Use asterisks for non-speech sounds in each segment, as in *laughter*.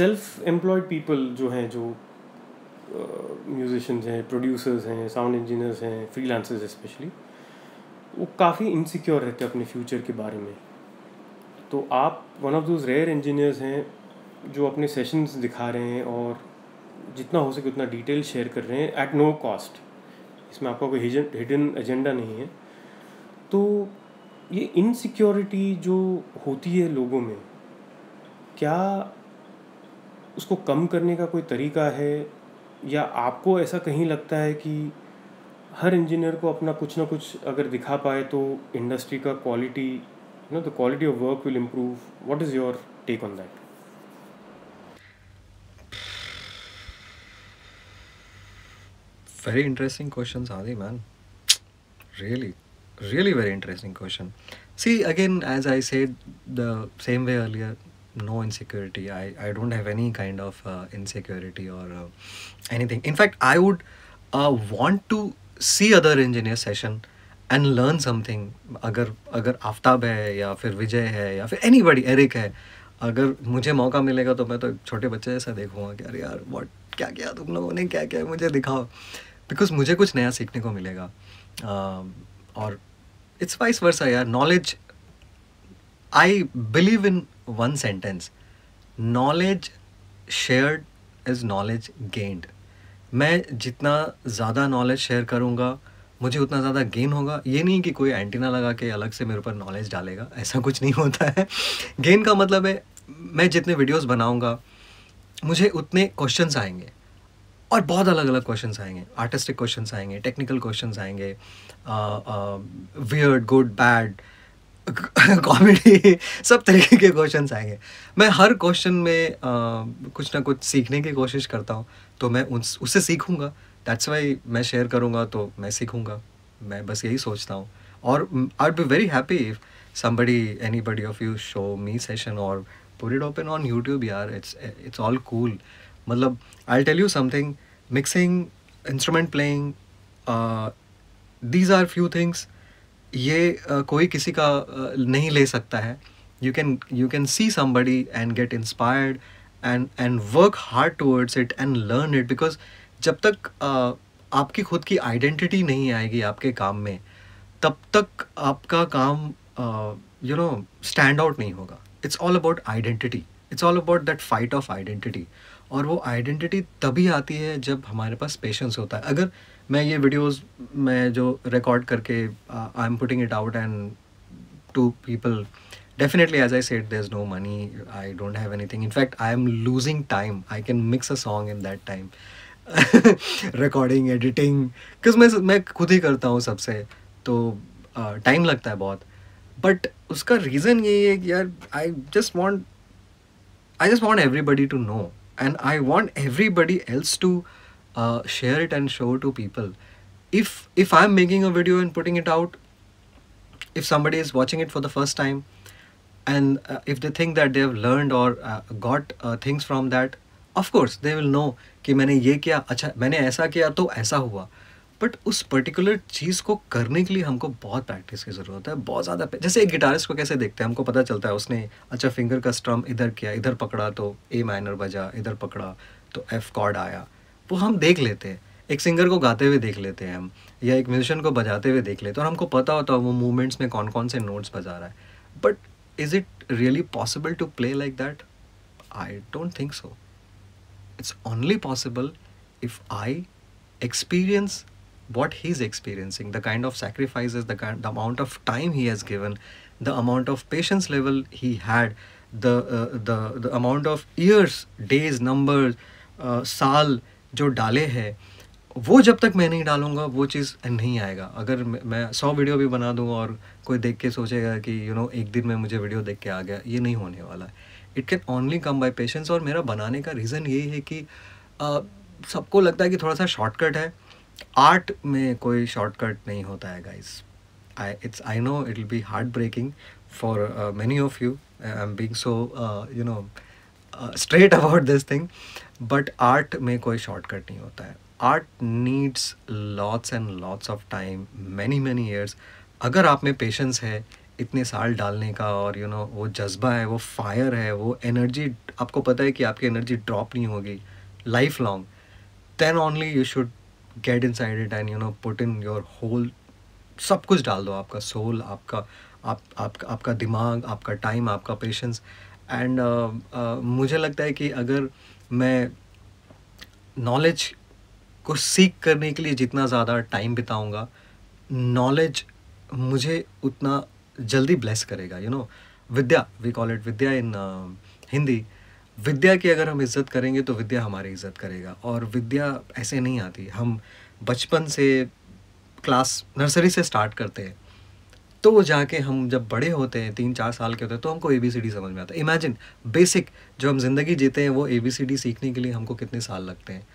Self employed people जो हैं, जो म्यूजिशंस हैं प्रोड्यूसर्स हैं साउंड इंजीनियर्स हैं फ्रीलांसर्स स्पेशली वो काफ़ी इनसिक्योर रहते हैं अपने फ्यूचर के बारे में। तो आप one of those rare engineers हैं जो अपने सेशंस दिखा रहे हैं और जितना हो सके उतना डिटेल शेयर कर रहे हैं एट नो कॉस्ट इसमें आपका कोई हिडन एजेंडा नहीं है। तो ये इनसिक्योरिटी जो होती है लोगों में, क्या उसको कम करने का कोई तरीका है? या आपको ऐसा कहीं लगता है कि हर इंजीनियर को अपना कुछ ना कुछ अगर दिखा पाए तो इंडस्ट्री का quality you know the quality of work will improve what is your take on that very interesting question Adi man really really very interesting question see again as I said the same way earlier no insecurity. I i don't have any kind of uh, insecurity or uh, anything. In fact i would uh, want to see other engineer session and learn something अगर अगर आफ्ताब है या फिर विजय है या फिर any बडी Eric है अगर मुझे मौका मिलेगा तो मैं तो छोटे बच्चे जैसा देखूँगा कि अरे यार वॉट क्या किया तुम लोगों ने क्या किया मुझे दिखाओ बिकॉज़ मुझे कुछ नया सीखने को मिलेगा uh, और इट्स वाइस वर्सा यार knowledge I believe in one sentence knowledge shared is knowledge gained मैं जितना ज़्यादा नॉलेज शेयर करूँगा, मुझे उतना ज़्यादा गेन होगा। ये नहीं कि कोई एंटीना लगा के अलग से मेरे ऊपर नॉलेज डालेगा। ऐसा कुछ नहीं होता है। गेन का मतलब है, मैं जितने वीडियोस बनाऊँगा, मुझे उतने क्वेश्चंस आएँगे। और बहुत अलग अलग क्वेश्चंस आएँगे। आर्टिस्टिक क्वेश्चंस आएँगे टेक्निकल क्वेश्चंस आएँगे वियर्ड गुड बैड कॉमेडी सब तरीके के क्वेश्चन आएँगे। मैं हर क्वेश्चन में uh, कुछ ना कुछ सीखने की कोशिश करता हूँ तो मैं उस उससे सीखूँगा। दैट्स वाई मैं शेयर करूँगा तो मैं सीखूँगा। मैं बस यही सोचता हूँ। और I be very happy if somebody anybody of you show me session or put it open on youtube yaar it's it's all cool. मतलब I tell you something mixing instrument playing these are few things ये uh, कोई किसी का uh, नहीं ले सकता है। You can you can see somebody and get inspired and and work hard towards it and learn it because जब तक uh, आपकी खुद की आइडेंटिटी नहीं आएगी आपके काम में तब तक आपका काम यू नो स्टैंड आउट नहीं होगा। It's all about identity it's all about that fight of identity और वो आइडेंटिटी तभी आती है जब हमारे पास पेशेंस होता है। अगर मैं ये वीडियोस मैं जो रिकॉर्ड करके I am putting it out and to people definitely as I said there is no money I don't have anything in fact I am losing time I can mix a song in that time recording editing because मैं मैं खुद ही करता हूँ सबसे। तो time uh, लगता है बहुत। बट उसका रीज़न यही है कि यार I just want I just want everybody to know and I want everybody else to uh, share it and show to people if if i'm making a video and putting it out if somebody is watching it for the first time and uh, if they think that they have learned or uh, got uh, things from that of course they will know कि मैंने ये किया अच्छा मैंने ऐसा किया तो ऐसा हुआ बट उस पर्टिकुलर चीज़ को करने के लिए हमको बहुत प्रैक्टिस की ज़रूरत है बहुत ज़्यादा जैसे एक गिटारिस्ट को कैसे देखते हैं हमको पता चलता है उसने अच्छा फिंगर का स्ट्रम इधर किया इधर पकड़ा तो ए माइनर बजा इधर पकड़ा तो एफ़ कॉर्ड आया वो हम देख लेते हैं। एक सिंगर को गाते हुए देख लेते हैं हम, या एक म्यूजिशियन को बजाते हुए देख लेते हैं। और हमको पता होता है वो मूवमेंट्स में कौन कौन से नोट्स बजा रहा है। But is it really possible to play like that I don't think so it's only possible if I experience what he is experiencing the kind of sacrifice the amount of time he has given the amount of patience level he had the amount of years days number साल जो डाले हैं वो जब तक मैं नहीं डालूँगा वो चीज़ नहीं आएगा। अगर मैं सौ वीडियो भी बना दूँ और कोई देख के सोचेगा कि यू you नो know, एक दिन में मुझे वीडियो देख के आ गया ये नहीं होने वाला है। It can only come by patience और मेरा बनाने का रीज़न यही है कि सबको लगता है कि थोड़ा सा शॉर्टकट है। आर्ट में कोई शॉर्टकट नहीं होता है guys I it's I know it will be heart breaking for many of you I am being so you know straight about this thing but art में कोई शॉर्टकट नहीं होता है। Art needs lots and lots of time many many years अगर आप में patience है इतने साल डालने का और यू you नो know, वो जज्बा है वो फायर है वो एनर्जी आपको पता है कि आपकी एनर्जी ड्रॉप नहीं होगी life long then only you should get inside it and you know put in your whole सब कुछ डाल दो आपका सोल आपका आप, आप आपका दिमाग आपका टाइम आपका पेशेंस एंड uh, uh, मुझे लगता है कि अगर मैं नॉलेज को सीख करने के लिए जितना ज़्यादा टाइम बिताऊँगा नॉलेज मुझे उतना जल्दी ब्लेस करेगा you know vidya we call it vidya in Hindi. विद्या की अगर हम इज़्ज़त करेंगे तो विद्या हमारी इज़्ज़त करेगा और विद्या ऐसे नहीं आती. हम बचपन से क्लास नर्सरी से स्टार्ट करते हैं. तो जाके हम जब बड़े होते हैं तीन चार साल के होते हैं तो हमको ए बी सी डी समझ में आता है। इमेजिन बेसिक जो हम ज़िंदगी जीते हैं वो ए बी सी डी सीखने के लिए हमको कितने साल लगते हैं?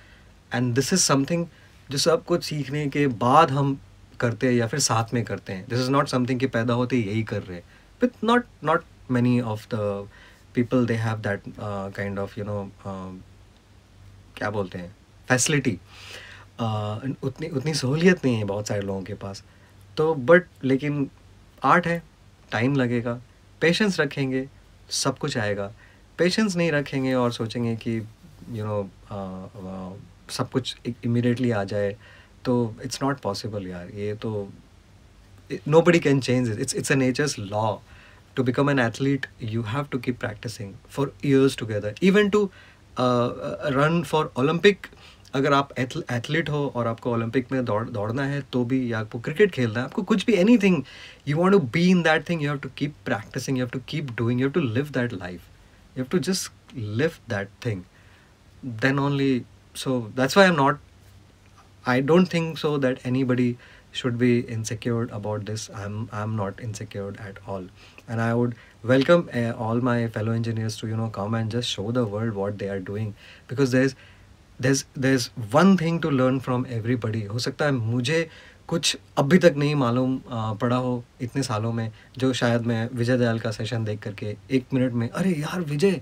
एंड दिस इज़ समथिंग जो सब कुछ सीखने के बाद हम करते हैं या फिर साथ में करते हैं। दिस इज़ नॉट समथिंग कि पैदा होते यही कर रहे हैं। But not not many of the people they have that kind of you know क्या बोलते हैं? फैसिलिटी uh, उतनी उतनी सहूलियत नहीं है बहुत सारे लोगों के पास। तो बट लेकिन आर्ट है, टाइम लगेगा पेशेंस रखेंगे, सब कुछ आएगा। पेशेंस नहीं रखेंगे और सोचेंगे कि यू नो सब कुछ इमिडिएटली आ जाए तो इट्स नॉट पॉसिबल यार। ये तो nobody can change it's it's a nature's law to become an athlete you have to keep practicing for years together even to run for Olympic अगर आप athlete हो और आपको ओलंपिक में दौड़, दौड़ना है तो भी या आपको क्रिकेट खेलना है, आपको कुछ भी anything you want to be in that thing you have to keep practicing you have to keep doing you have to live that life you have to just live that thing then only so that's why am not I don't think so that anybody should be insecured about this I am I am not insecured at all and I would welcome all my fellow engineers to you know come and just show the world what they are doing because they is there's there's one thing to learn from everybody. हो सकता है मुझे कुछ अभी तक नहीं मालूम पड़ा हो इतने सालों में, जो शायद मैं विजय दयाल का सेशन देख करके एक मिनट में, अरे यार Vijay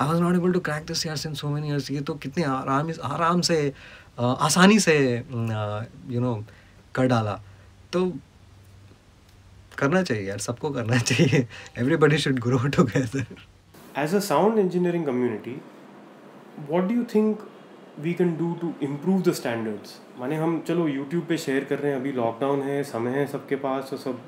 I was not able to crack this यार इन सो मेनी ईयर्स ये तो कितने आराम आराम से आसानी से यू नो कर डाला। तो करना चाहिए यार, सबको करना चाहिए। Everybody should grow together as a sound engineering community what do you think we can do to improve the standards माने हम, चलो यूट्यूब पे शेयर कर रहे हैं, अभी लॉकडाउन है, समय है सबके पास तो सब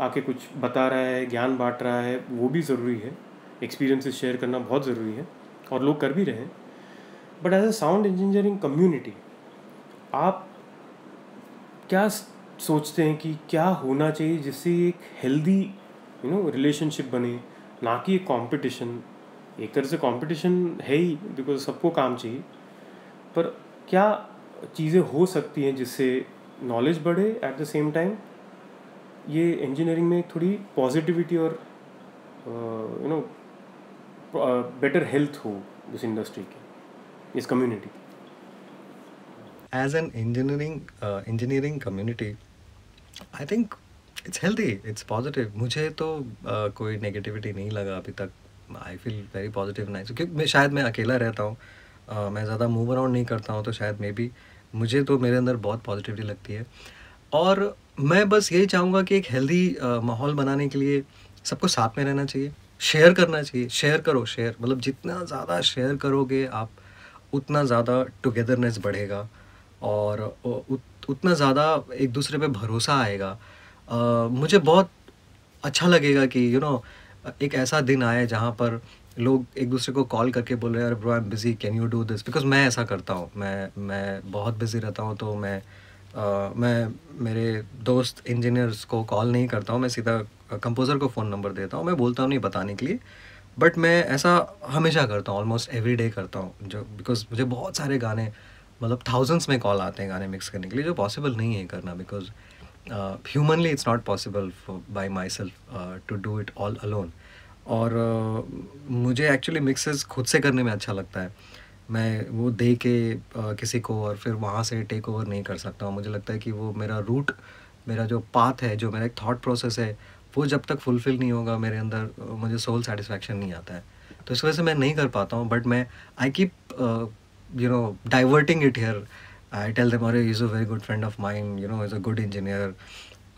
आके कुछ बता रहा है, ज्ञान बांट रहा है, वो भी ज़रूरी है। एक्सपीरियंसेस शेयर करना बहुत ज़रूरी है, और लोग कर भी रहे हैं। But as a sound engineering community आप क्या सोचते हैं कि क्या होना चाहिए जिससे एक हेल्दी यू नो रिलेशनशिप बने, ना कि एक कॉम्पिटिशन एक तरह से कंपटीशन है ही बिकॉज़ सबको काम चाहिए। पर क्या चीज़ें हो सकती हैं जिससे नॉलेज बढ़े एट द सेम टाइम ये इंजीनियरिंग में थोड़ी पॉजिटिविटी और यू नो बेटर हेल्थ हो इस इंडस्ट्री की इस कम्युनिटी की। As an engineering engineering community I think it's healthy it's positive मुझे तो uh, कोई नेगेटिविटी नहीं लगा अभी तक। I feel very positive nice क्योंकि मैं शायद मैं अकेला रहता हूँ uh, मैं ज़्यादा मूव अराउंड नहीं करता हूँ तो शायद मे बी मुझे तो मेरे अंदर बहुत पॉजिटिविटी लगती है। और मैं बस यही चाहूँगा कि एक हेल्दी uh, माहौल बनाने के लिए सबको साथ में रहना चाहिए शेयर करना चाहिए शेयर करो शेयर मतलब जितना ज़्यादा शेयर करोगे आप उतना ज़्यादा टुगेदरनेस बढ़ेगा और उत, उतना ज़्यादा एक दूसरे पे भरोसा आएगा। uh, मुझे बहुत अच्छा लगेगा कि यू you नो know, एक ऐसा दिन आए जहाँ पर लोग एक दूसरे को कॉल करके बोल रहे हैं अरे bro I am busy can you do this because मैं ऐसा करता हूँ। मैं मैं बहुत बिज़ी रहता हूँ तो मैं आ, मैं मेरे दोस्त इंजीनियर्स को कॉल नहीं करता हूँ। मैं सीधा कंपोज़र को फ़ोन नंबर देता हूँ। मैं बोलता हूँ नहीं बताने के लिए। बट मैं ऐसा हमेशा करता हूँ ऑलमोस्ट एवरी डे करता हूँ। जो बिकॉज़ मुझे बहुत सारे गाने मतलब थाउजेंड्स में कॉल आते हैं गाने मिक्स करने के लिए जो पॉसिबल नहीं है करना because humanly it's not possible by myself to do it all alone और uh, मुझे एक्चुअली मिक्सेस खुद से करने में अच्छा लगता है। मैं वो दे के uh, किसी को और फिर वहाँ से टेक ओवर नहीं कर सकता हूँ। मुझे लगता है कि वो मेरा रूट मेरा जो पाथ है जो मेरा एक थाट प्रोसेस है वो जब तक फुलफ़िल नहीं होगा मेरे अंदर मुझे सोल सेटिस्फैक्शन नहीं आता है। तो इस वजह से मैं नहीं कर पाता हूँ बट मैं I keep you know diverting it here I tell them, Arey, he's a very good friend of mine, you know, he's a good engineer.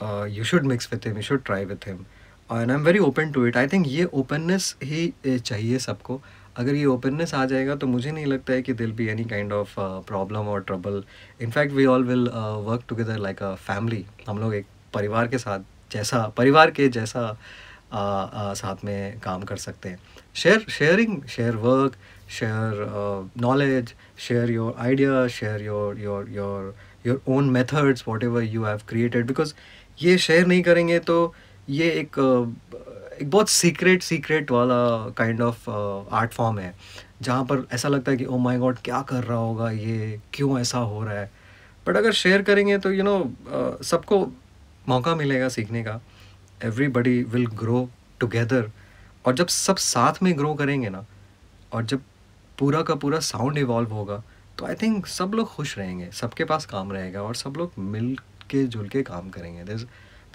Uh, you should mix with him, you should try with him. And I am very open to it I think ये openness ही चाहिए सबको। अगर ये openness आ जाएगा तो मुझे नहीं लगता है कि there'll be any kind of problem और trouble in fact we all will work together like a family हम लोग एक परिवार के साथ जैसा परिवार के जैसा uh, uh, साथ में काम कर सकते हैं। Share sharing share work share knowledge your idea share your your your your own methods whatever you have created because ये शेयर नहीं करेंगे तो ये एक एक बहुत सीक्रेट सीक्रेट वाला काइंड ऑफ़ आर्ट फॉर्म है, जहाँ पर ऐसा लगता है कि ओ माय गॉड क्या कर रहा होगा ये? क्यों ऐसा हो रहा है? बट अगर शेयर करेंगे तो यू नो सबको मौका मिलेगा सीखने का। एवरीबडी विल ग्रो टुगेदर और जब सब साथ में ग्रो करेंगे ना, और जब पूरा का पूरा साउंड इवॉल्व होगा। तो आई थिंक सब लोग खुश रहेंगे, सबके पास काम रहेगा और सब लोग मिल के जुल के काम करेंगे। दर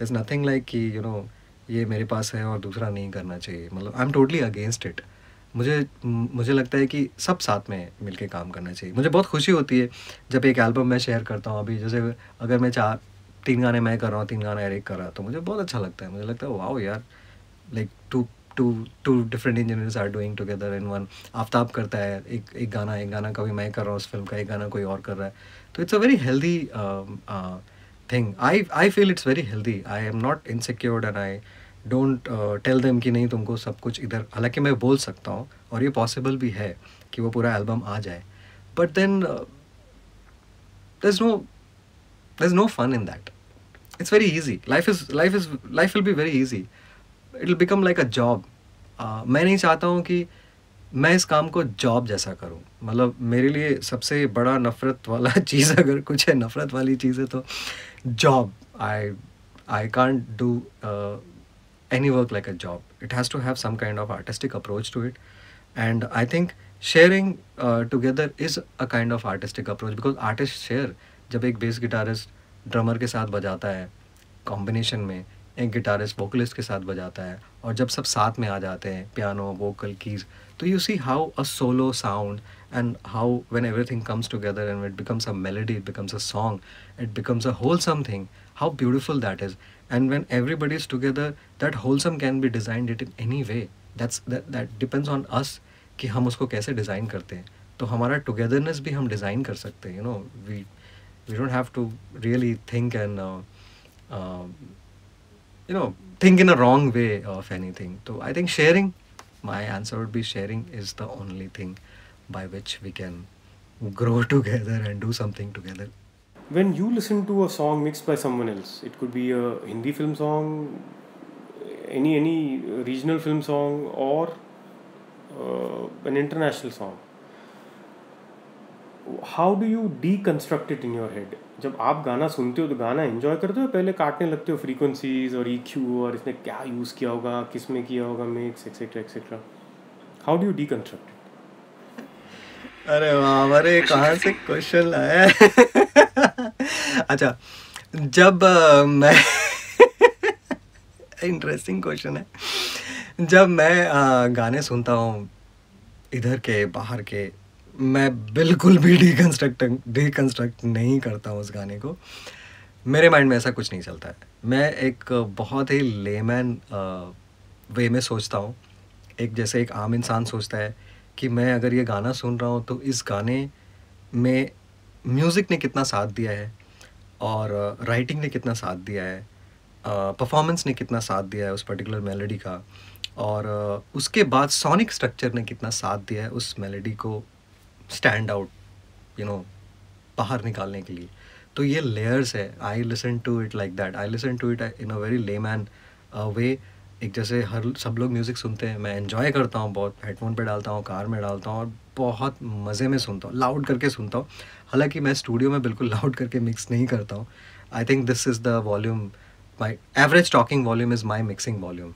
इज़ नथिंग लाइक कि यू नो ये मेरे पास है और दूसरा नहीं करना चाहिए। मतलब I am totally against it मुझे मुझे लगता है कि सब साथ में मिलके काम करना चाहिए। मुझे बहुत खुशी होती है जब एक एल्बम मैं शेयर करता हूँ। अभी जैसे अगर मैं चार, तीन गाने मैं कर रहा हूँ, तीन गाने एरिक कर रहा तो मुझे बहुत अच्छा लगता है। मुझे लगता है, वाओ यार like two two two different engineers are doing together in one Aftab करता है एक एक गाना एक गाना कभी मैं कर रहा हूँ उस फ़िल्म का एक गाना कोई और कर रहा है तो it's a very healthy thing I I feel it's very healthy I am not insecured and I don't tell them कि नहीं तुमको सब कुछ इधर हालाँकि मैं बोल सकता हूँ और ये पॉसिबल भी है कि वो पूरा एल्बम आ जाए but then there is no is no fun in that it's very easy life is life is life will be very easy it will become like a job मैं नहीं चाहता हूँ कि मैं इस काम को जॉब जैसा करूँ। मतलब मेरे लिए सबसे बड़ा नफ़रत वाला *laughs* चीज़ अगर कुछ है, नफ़रत वाली चीज़ है तो job I I can't do any work like a job it has to have some kind of artistic approach to it and I think sharing together is a kind of artistic approach because artist share जब एक bass guitarist drummer के साथ बजाता है combination में एक guitarist vocalist के साथ बजाता है और जब सब साथ में आ जाते हैं पियानो वोकल कीज तो you see how a solo sound and how when everything comes together and it becomes a melody it becomes a song it becomes a wholesome thing how beautiful that is and when everybody is together that wholesome can be designed it in any way that's that depends on us कि हम उसको कैसे design करते हैं। तो हमारा togetherness भी हम डिज़ाइन कर सकते हैं you know we we don't have to really think and you know think in a wrong way of anything so i think sharing my answer would be sharing is the only thing by which we can grow *laughs* together and do something together. When you listen to a song mixed by someone else, it could be a Hindi film song, any any regional film song, or uh, an international song. How do you deconstruct it in your head? जब आप गाना सुनते हो तो गाना enjoy करते हो पहले काटने लगते हो फ्रीक्वेंसीज और ई क्यू और इसने क्या यूज़ किया होगा किसमें किया होगा mix etcetera etcetera how do you deconstruct अरे वाह अरे कहाँ से क्वेश्चन लाया *laughs* अच्छा जब मैं *laughs* इंटरेस्टिंग क्वेश्चन है। जब मैं गाने सुनता हूँ इधर के, बाहर के मैं बिल्कुल भी डिकन्स्ट्रक्ट डिकन्स्ट्रक्ट नहीं करता हूँ उस गाने को। मेरे माइंड में ऐसा कुछ नहीं चलता है। मैं एक बहुत ही लेमैन वे में सोचता हूँ। एक जैसे एक आम इंसान सोचता है कि मैं अगर ये गाना सुन रहा हूँ तो इस गाने में म्यूज़िक ने कितना साथ दिया है और राइटिंग ने कितना साथ दिया है परफॉर्मेंस ने कितना साथ दिया है उस पर्टिकुलर मेलोडी का और उसके बाद सॉनिक स्ट्रक्चर ने कितना साथ दिया है उस मेलोडी को स्टैंड आउट यू नो बाहर निकालने के लिए। तो ये लेयर्स है। I listen to it like that I listen to it in a very layman way एक जैसे हर, सब लोग म्यूज़िक सुनते हैं। मैं इन्जॉय करता हूँ बहुत। हेडफोन पे डालता हूँ, कार में डालता हूँ और बहुत मज़े में सुनता हूँ। लाउड करके सुनता हूँ। हालाँकि मैं स्टूडियो में बिल्कुल लाउड करके मिक्स नहीं करता हूँ। I think this is the volume my average talking volume is my mixing volume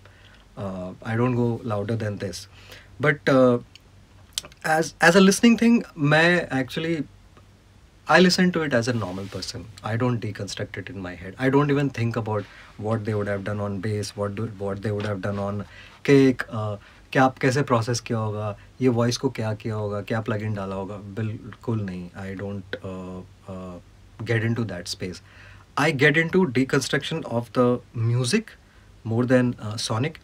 I don't go louder than this but As as a listening thing मैं actually I listen to it as a normal person. I don't deconstruct it in my head. I don't even think about what they would have done on bass, what do, what they would have done on cake. Uh, क्या आप कैसे process किया होगा ये voice को क्या किया होगा क्या प्लग इन डाला होगा बिल्कुल नहीं I don't get into that space I get into deconstruction of the music more than uh, sonic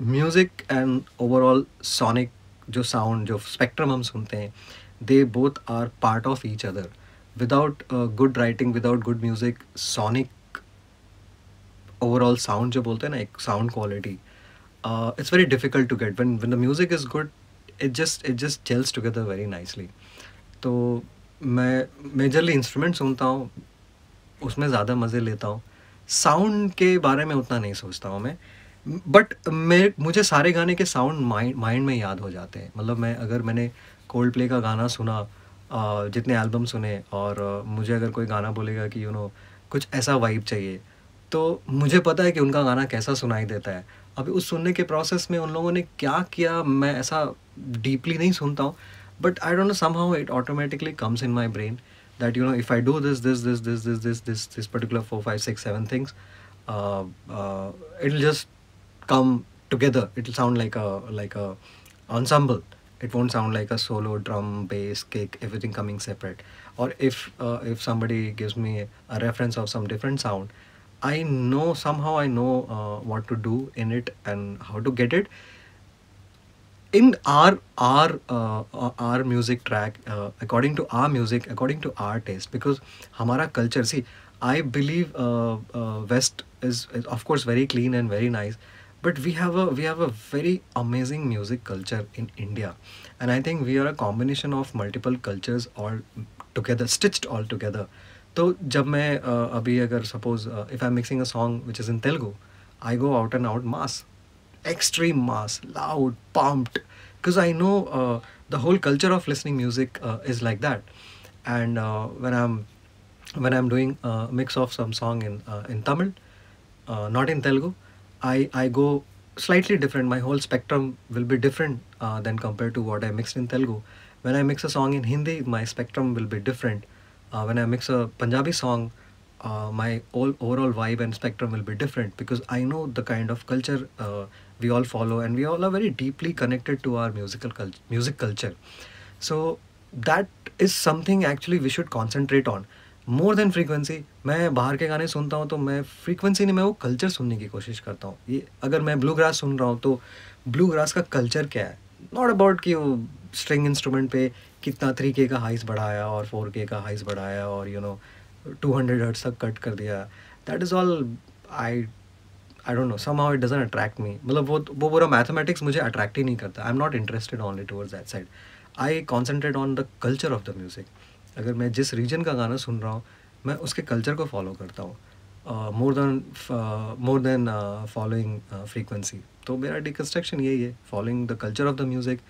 music and overall sonic जो साउंड जो स्पेक्ट्रम हम सुनते हैं they both are part of each other without good writing without good music sonic overall sound जो बोलते हैं ना, एक sound quality it's very difficult to get one one the music is good it just it just gels together very nicely तो मैं majorly instrument सुनता हूँ, उसमें ज़्यादा मज़े लेता हूँ। साउंड के बारे में उतना नहीं सोचता हूँ मैं। बट मैं मुझे सारे गाने के साउंड माइंड माइंड में याद हो जाते हैं। मतलब मैं अगर मैंने कोल्ड प्ले का गाना सुना जितने एल्बम सुने और मुझे अगर कोई गाना बोलेगा कि यू नो कुछ ऐसा वाइब चाहिए तो मुझे पता है कि उनका गाना कैसा सुनाई देता है। अभी उस सुनने के प्रोसेस में उन लोगों ने क्या किया मैं ऐसा डीपली नहीं सुनता हूँ। But I don't know somehow it automatically comes in my brain that you know if I do this this this this this this this four five six seven things, uh, uh, it'll just come together. It'll sound like a like a ensemble. It won't sound like a solo drum, bass, kick, everything coming separate. Or if uh, if somebody gives me a reference of some different sound, I know somehow I know uh, what to do in it and how to get it in our our uh, our music track uh, according to our music according to our taste because hamara culture see i believe uh, uh, west is, is of course very clean and very nice but we have a we have a very amazing music culture in india and i think we are a combination of multiple cultures all together stitched all together तो जब मैं uh, अभी अगर suppose if I am mixing a song which is in Telugu I go out and out mass extreme mass, loud, pumped, because I know uh, the whole culture of listening music uh, is like that. And uh, when I'm when I'm doing a mix of some song in uh, in Tamil, uh, not in Telugu, I, I go slightly different. My whole spectrum will be different uh, than compared to what I mixed in Telugu. When I mix a song in Hindi, my spectrum will be different. Uh, when I mix a Punjabi song, uh, my all, overall vibe and spectrum will be different because I know the kind of culture uh, we all follow and we all are very deeply connected to our musical music culture. So that is something actually we should concentrate on more than frequency, मैं बाहर के गाने सुनता हूँ तो मैं frequency नहीं, मैं वो कल्चर सुनने की कोशिश करता हूँ। ये अगर मैं ब्लू ग्रास सुन रहा हूँ तो ब्लू ग्रास का कल्चर क्या है? नॉट अबाउट कि वो स्ट्रिंग इंस्ट्रूमेंट पे कितना थ्री के का हाइस बढ़ाया और फोर के का हाइस बढ़ाया और you know two hundred hertz तक कट कर दिया। That is all I I don't know somehow it doesn't attract me मतलब वो वो पूरा मैथमेटिक्स मुझे अट्रैक्ट ही नहीं करता। I am not interested only towards that side I concentrate on the culture of the music अगर मैं जिस रीजन का गाना सुन रहा हूँ मैं उसके कल्चर को फॉलो करता हूँ। More than more than following frequency तो मेरा डिकन्स्ट्रक्शन यही है following the culture of the music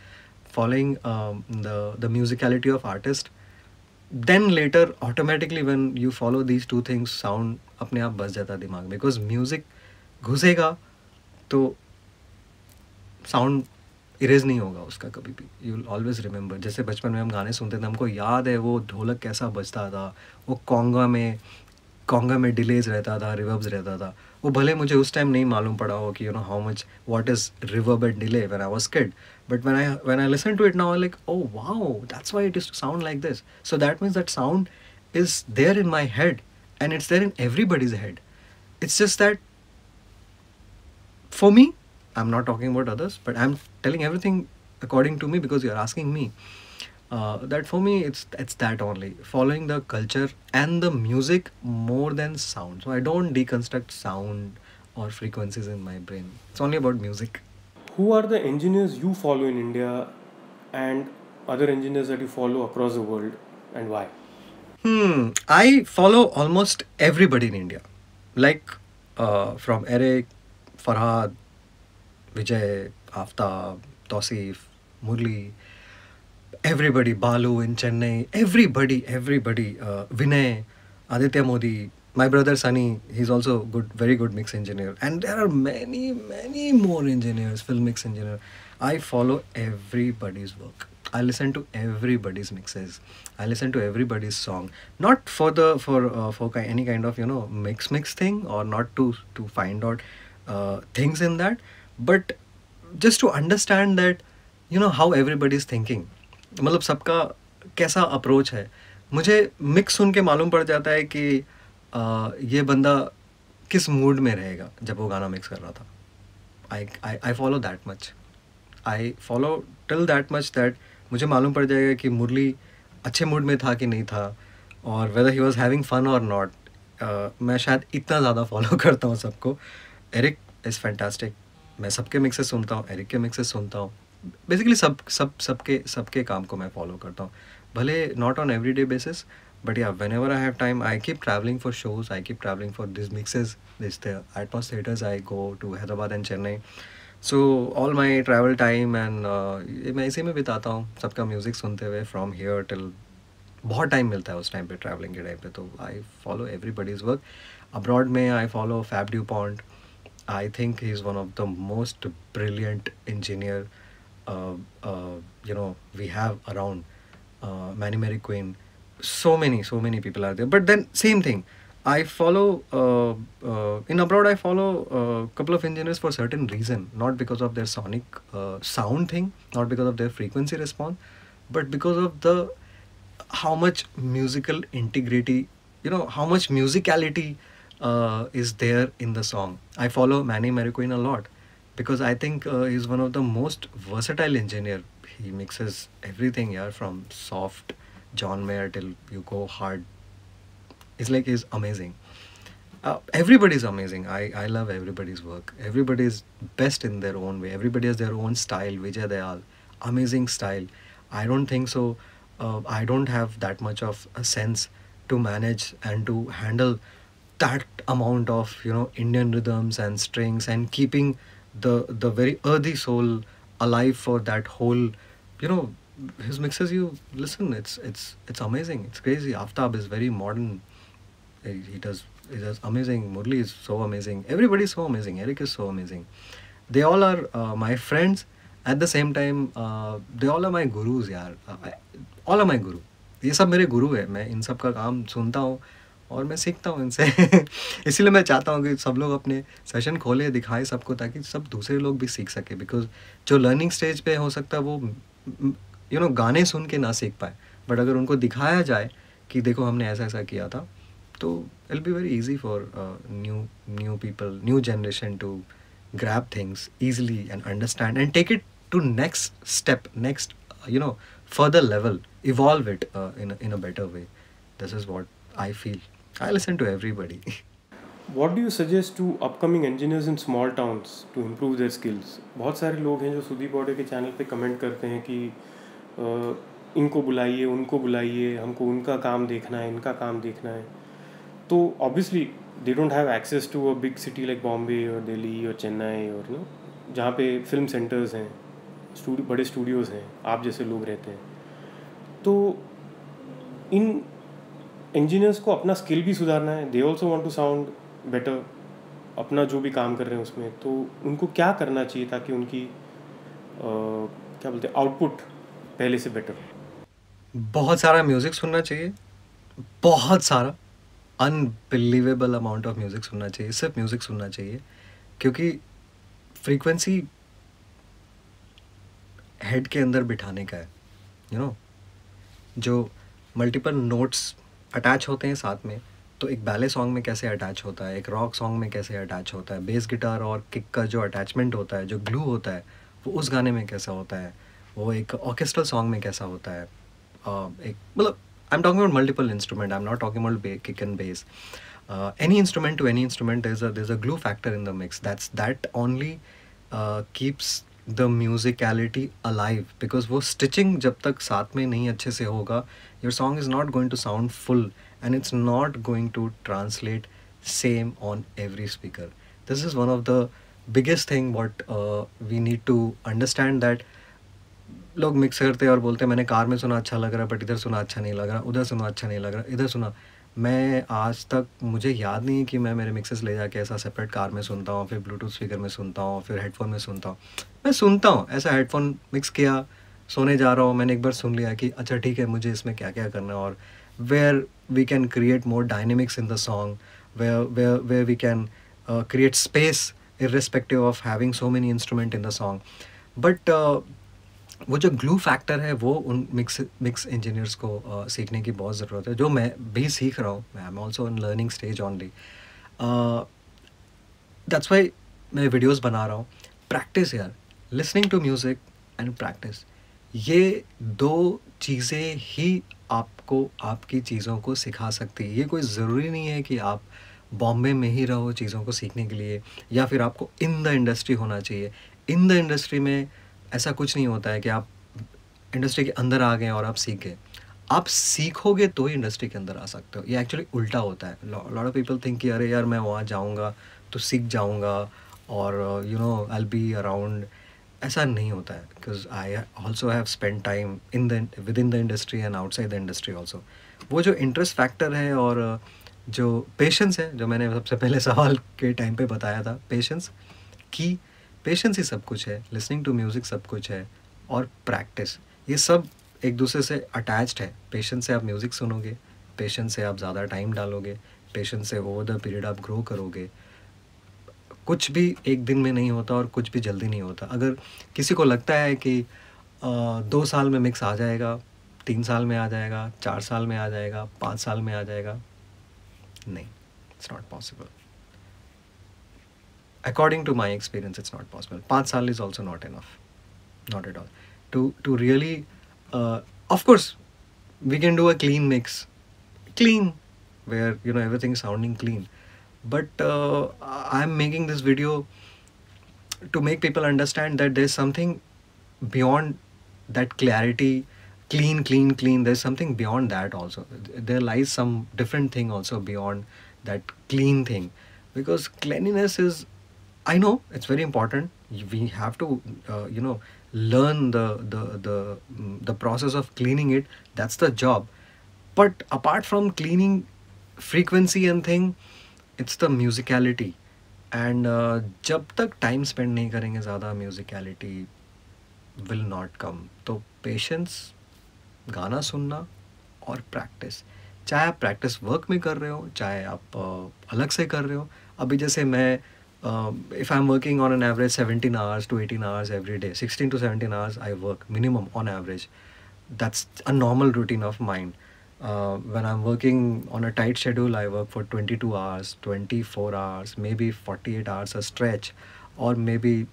following the musicality of artist then later automatically when you follow these two things sound अपने आप बस जाता दिमाग में। बिकॉज़ म्यूज़िक घुसेगा तो साउंड इरेज नहीं होगा उसका कभी भी। यू विल ऑलवेज रिमेंबर जैसे बचपन में हम गाने सुनते थे, हमको याद है वो ढोलक कैसा बजता था, वो कोंगा में कोंगा में डिलेज रहता था रिवर्ब्स रहता था। वो भले मुझे उस टाइम नहीं मालूम पड़ा हो कि you know how much what is reverb and delay when I was kid but when I when I listen to it now like oh wow that's why it is to sound like this so that means that sound is there in my head and it's there in everybody's head it's just that for me I am not talking about others but I am telling everything according to me because you're asking me. Uh, that for me it's it's that only. Following the culture and the music more than sound. So i don't deconstruct sound or frequencies in my brain. It's only about music. Who are the engineers you follow in india and other engineers that you follow across the world and why? Hmm i follow almost everybody in india. Like uh, from eric farhad vijay Aftab, Tosif, Murli, everybody, Balu in Chennai, everybody, everybody, uh, Vinay, Aditya Modi, my brother Sunny, he's also good, very good mix engineer. And there are many, many more engineers, film mix engineer. I follow everybody's work. I listen to everybody's mixes. I listen to everybody's song, not for the for uh, for any kind of you know mix mix thing or not to to find out uh, things in that, but just to understand that you know how everybody is thinking मतलब सबका कैसा approach है? मुझे mix सुन के मालूम पड़ जाता है कि आ, ये बंदा किस मूड में रहेगा जब वो गाना मिक्स कर रहा था। I I I follow that much I follow till that much that मुझे मालूम पड़ जाएगा कि मुरली अच्छे मूड में था कि नहीं था और whether he was having fun और नॉट मैं शायद इतना ज़्यादा फॉलो *laughs* करता हूँ सबको। एरिक इज़ फैंटास्टिक मैं सबके मिक्सेस सुनता हूँ एरिक के मिक्सेस सुनता हूँ। बेसिकली सब सब सबके सबके काम को मैं फॉलो करता हूँ। भले not on every day basis but या whenever I have time I keep travelling for shows I keep travelling for this the atmos theaters i go to hyderabad and chennai. So all my travel time and uh, मैं इसी में बिताता हूँ सबका music सुनते हुए from here till बहुत time मिलता है उस टाइम पे ट्रैवलिंग के टाइम पे। तो I follow everybody's work abroad में I follow Fab Dupont I think he's one of the most brilliant engineer uh, uh, you know we have around uh, Manny Mary Queen. So many so many people are there. But then same thing. I follow uh, uh, in abroad I follow a couple of engineers for certain reason. Not because of their sonic uh, sound thing not because of their frequency response but because of the how much musical integrity you know how much musicality uh, is there in the song i follow manny mariquin a lot because i think uh, he's one of the most versatile engineer he mixes everything here from soft John Mayer till you go hard. It's like he's amazing. Uh, everybody's amazing. I, I love everybody's work. Everybody's best in their own way. Everybody has their own style. Vijay Dayal, amazing style. I don't think so. Uh, I don't have that much of a sense to manage and to handle that amount of you know Indian rhythms and strings and keeping the the very earthy soul alive for that whole you know his mixes you listen it's it's it's amazing it's crazy aftab is very modern he, he does he does amazing murli is so amazing everybody is so amazing eric is so amazing they all are uh, my friends at the same time uh, they all are my gurus यार uh, all are my guru ये सब मेरे गुरु है मैं इन सब का काम सुनता हूँ और मैं सीखता हूँ इनसे। *laughs* इसीलिए मैं चाहता हूँ कि सब लोग अपने सेशन खोले दिखाए सबको ताकि सब दूसरे लोग भी सीख सके। बिकॉज़ जो लर्निंग स्टेज पे हो सकता है वो यू नो गाने सुन के ना सीख पाए। बट अगर उनको दिखाया जाए कि देखो हमने ऐसा ऐसा किया था तो it be very easy for new new people new generation to grab things easily and understand and take it to next step next you know further level evolve it uh, in, a, in a better way. This is what i feel. I listen to everybody. What do you suggest to upcoming engineers in small towns to improve their skills? बहुत सारे लोग हैं जो सुदीप बॉडे के channel पे comment करते हैं कि इनको बुलाइए, उनको बुलाइए, हमको उनका काम देखना है, इनका काम देखना है। तो obviously they don't have access to a big city like Bombay और दिल्ली और चेन्नई और नो जहाँ पे फ़िल्म सेंटर्स हैं बड़े स्टूडियोज़ हैं, आप जैसे लोग रहते हैं। तो इन इंजीनियर्स को अपना स्किल भी सुधारना है। They also want to sound better अपना जो भी काम कर रहे हैं उसमें। तो उनको क्या करना चाहिए ताकि उनकी आ, क्या बोलते हैं आउटपुट पहले से बेटर बहुत सारा म्यूज़िक सुनना चाहिए। बहुत सारा अनबिलीवेबल अमाउंट ऑफ़ म्यूज़िक सुनना चाहिए। सिर्फ़ म्यूज़िक सुनना चाहिए। क्योंकि फ्रीक्वेंसी हेड के अंदर बिठाने का है। यू you नो know, जो मल्टीपल नोट्स अटैच होते हैं साथ में तो एक बैले सॉन्ग में कैसे अटैच होता है एक रॉक सॉन्ग में कैसे अटैच होता है बेस गिटार और किक का जो अटैचमेंट होता है जो ग्लू होता है वो उस गाने में कैसा होता है? वो एक ऑर्केस्ट्रल सॉन्ग में कैसा होता है? एक मतलब I am talking about multiple instrument I am not talking about kick and bass any instrument to any instrument there's a glue factor in the mix. That's that only uh, keeps the musicality alive because वो stitching जब तक साथ में नहीं अच्छे से होगा your song is not going to sound full and it's not going to translate same on every speaker. This is one of the biggest thing what uh, we need to understand that लोग mix करते हैं और बोलते हैं मैंने car में सुना अच्छा लग रहा है बट इधर सुना अच्छा नहीं लग रहा उधर सुना अच्छा नहीं लग रहा इधर सुना। मैं आज तक मुझे याद नहीं है कि मैं मेरे मिक्सेस ले जाके ऐसा सेपरेट कार में सुनता हूँ फिर ब्लूटूथ स्पीकर में सुनता हूँ फिर हेडफोन में सुनता हूँ। मैं सुनता हूँ ऐसा हेडफोन मिक्स किया सोने जा रहा हूँ मैंने एक बार सुन लिया कि अच्छा ठीक है मुझे इसमें क्या क्या करना है? और where we can create more dynamics in the song where where we can create space irrespective of having so many instrument in the song. But uh, वो जो ग्लू फैक्टर है वो उन मिक्स मिक्स इंजीनियर्स को uh, सीखने की बहुत ज़रूरत है जो मैं भी सीख रहा हूँ। I am also in learning stage only that's why मैं वीडियोस बना रहा हूँ। प्रैक्टिस यार. Listening to music and practice ये दो चीज़ें ही आपको, आपकी चीज़ों को सिखा सकती है। ये कोई ज़रूरी नहीं है कि आप बॉम्बे में ही रहो चीज़ों को सीखने के लिए, या फिर आपको इन द इंडस्ट्री होना चाहिए। इन द इंडस्ट्री में ऐसा कुछ नहीं होता है कि आप इंडस्ट्री के अंदर आ गए और आप सीख। गए आप सीखोगे तो ही इंडस्ट्री के अंदर आ सकते हो। ये एक्चुअली उल्टा होता है। लॉट ऑफ़ पीपल थिंक कि अरे यार, मैं वहाँ जाऊँगा तो सीख जाऊँगा और you know I be around ऐसा नहीं होता है because I also have spend time in the with in the industry and outside the industry also वो जो इंटरेस्ट फैक्टर है और uh, जो पेशेंस है जो मैंने सबसे पहले सवाल के टाइम पे बताया था पेशेंस की पेशेंस ही सब कुछ है लिसनिंग टू म्यूज़िक सब कुछ है और प्रैक्टिस ये सब एक दूसरे से अटैच्ड है। पेशेंस से आप म्यूज़िक सुनोगे पेशेंस से आप ज़्यादा टाइम डालोगे पेशेंस से ओवर द पीरियड आप ग्रो करोगे कुछ भी एक दिन में नहीं होता और कुछ भी जल्दी नहीं होता। अगर किसी को लगता है कि दो साल में मिक्स आ जाएगा, तीन साल में आ जाएगा, चार साल में आ जाएगा, पाँच साल में आ जाएगा, नहीं it's not possible according to my experience it's not possible पाँच साल is also not enough not at all to to really of course we can do a clean mix clean you know, everything is sounding clean but uh, i'm making this video to make people understand that there's something beyond that clarity. Clean clean clean. There's something beyond that also. There lies some different thing also beyond that clean thing. Because cleanliness is i know it's very important. We have to uh, you know learn the the the the process of cleaning it. That's the job. But apart from cleaning frequency and thing it's the musicality and जब तक time spend नहीं करेंगे ज़्यादा musicality will not come तो patience गाना सुनना और practice चाहे आप प्रैक्टिस वर्क में कर रहे हो चाहे आप uh, अलग से कर रहे हो अभी जैसे मैं if I am working on an average seventeen hours to eighteen hours every day sixteen to seventeen hours I work minimum on average that's a normal routine of mind Uh, when I'm working on a tight schedule, I work for 22 hours, 24 hours, maybe 48 hours a stretch, or maybe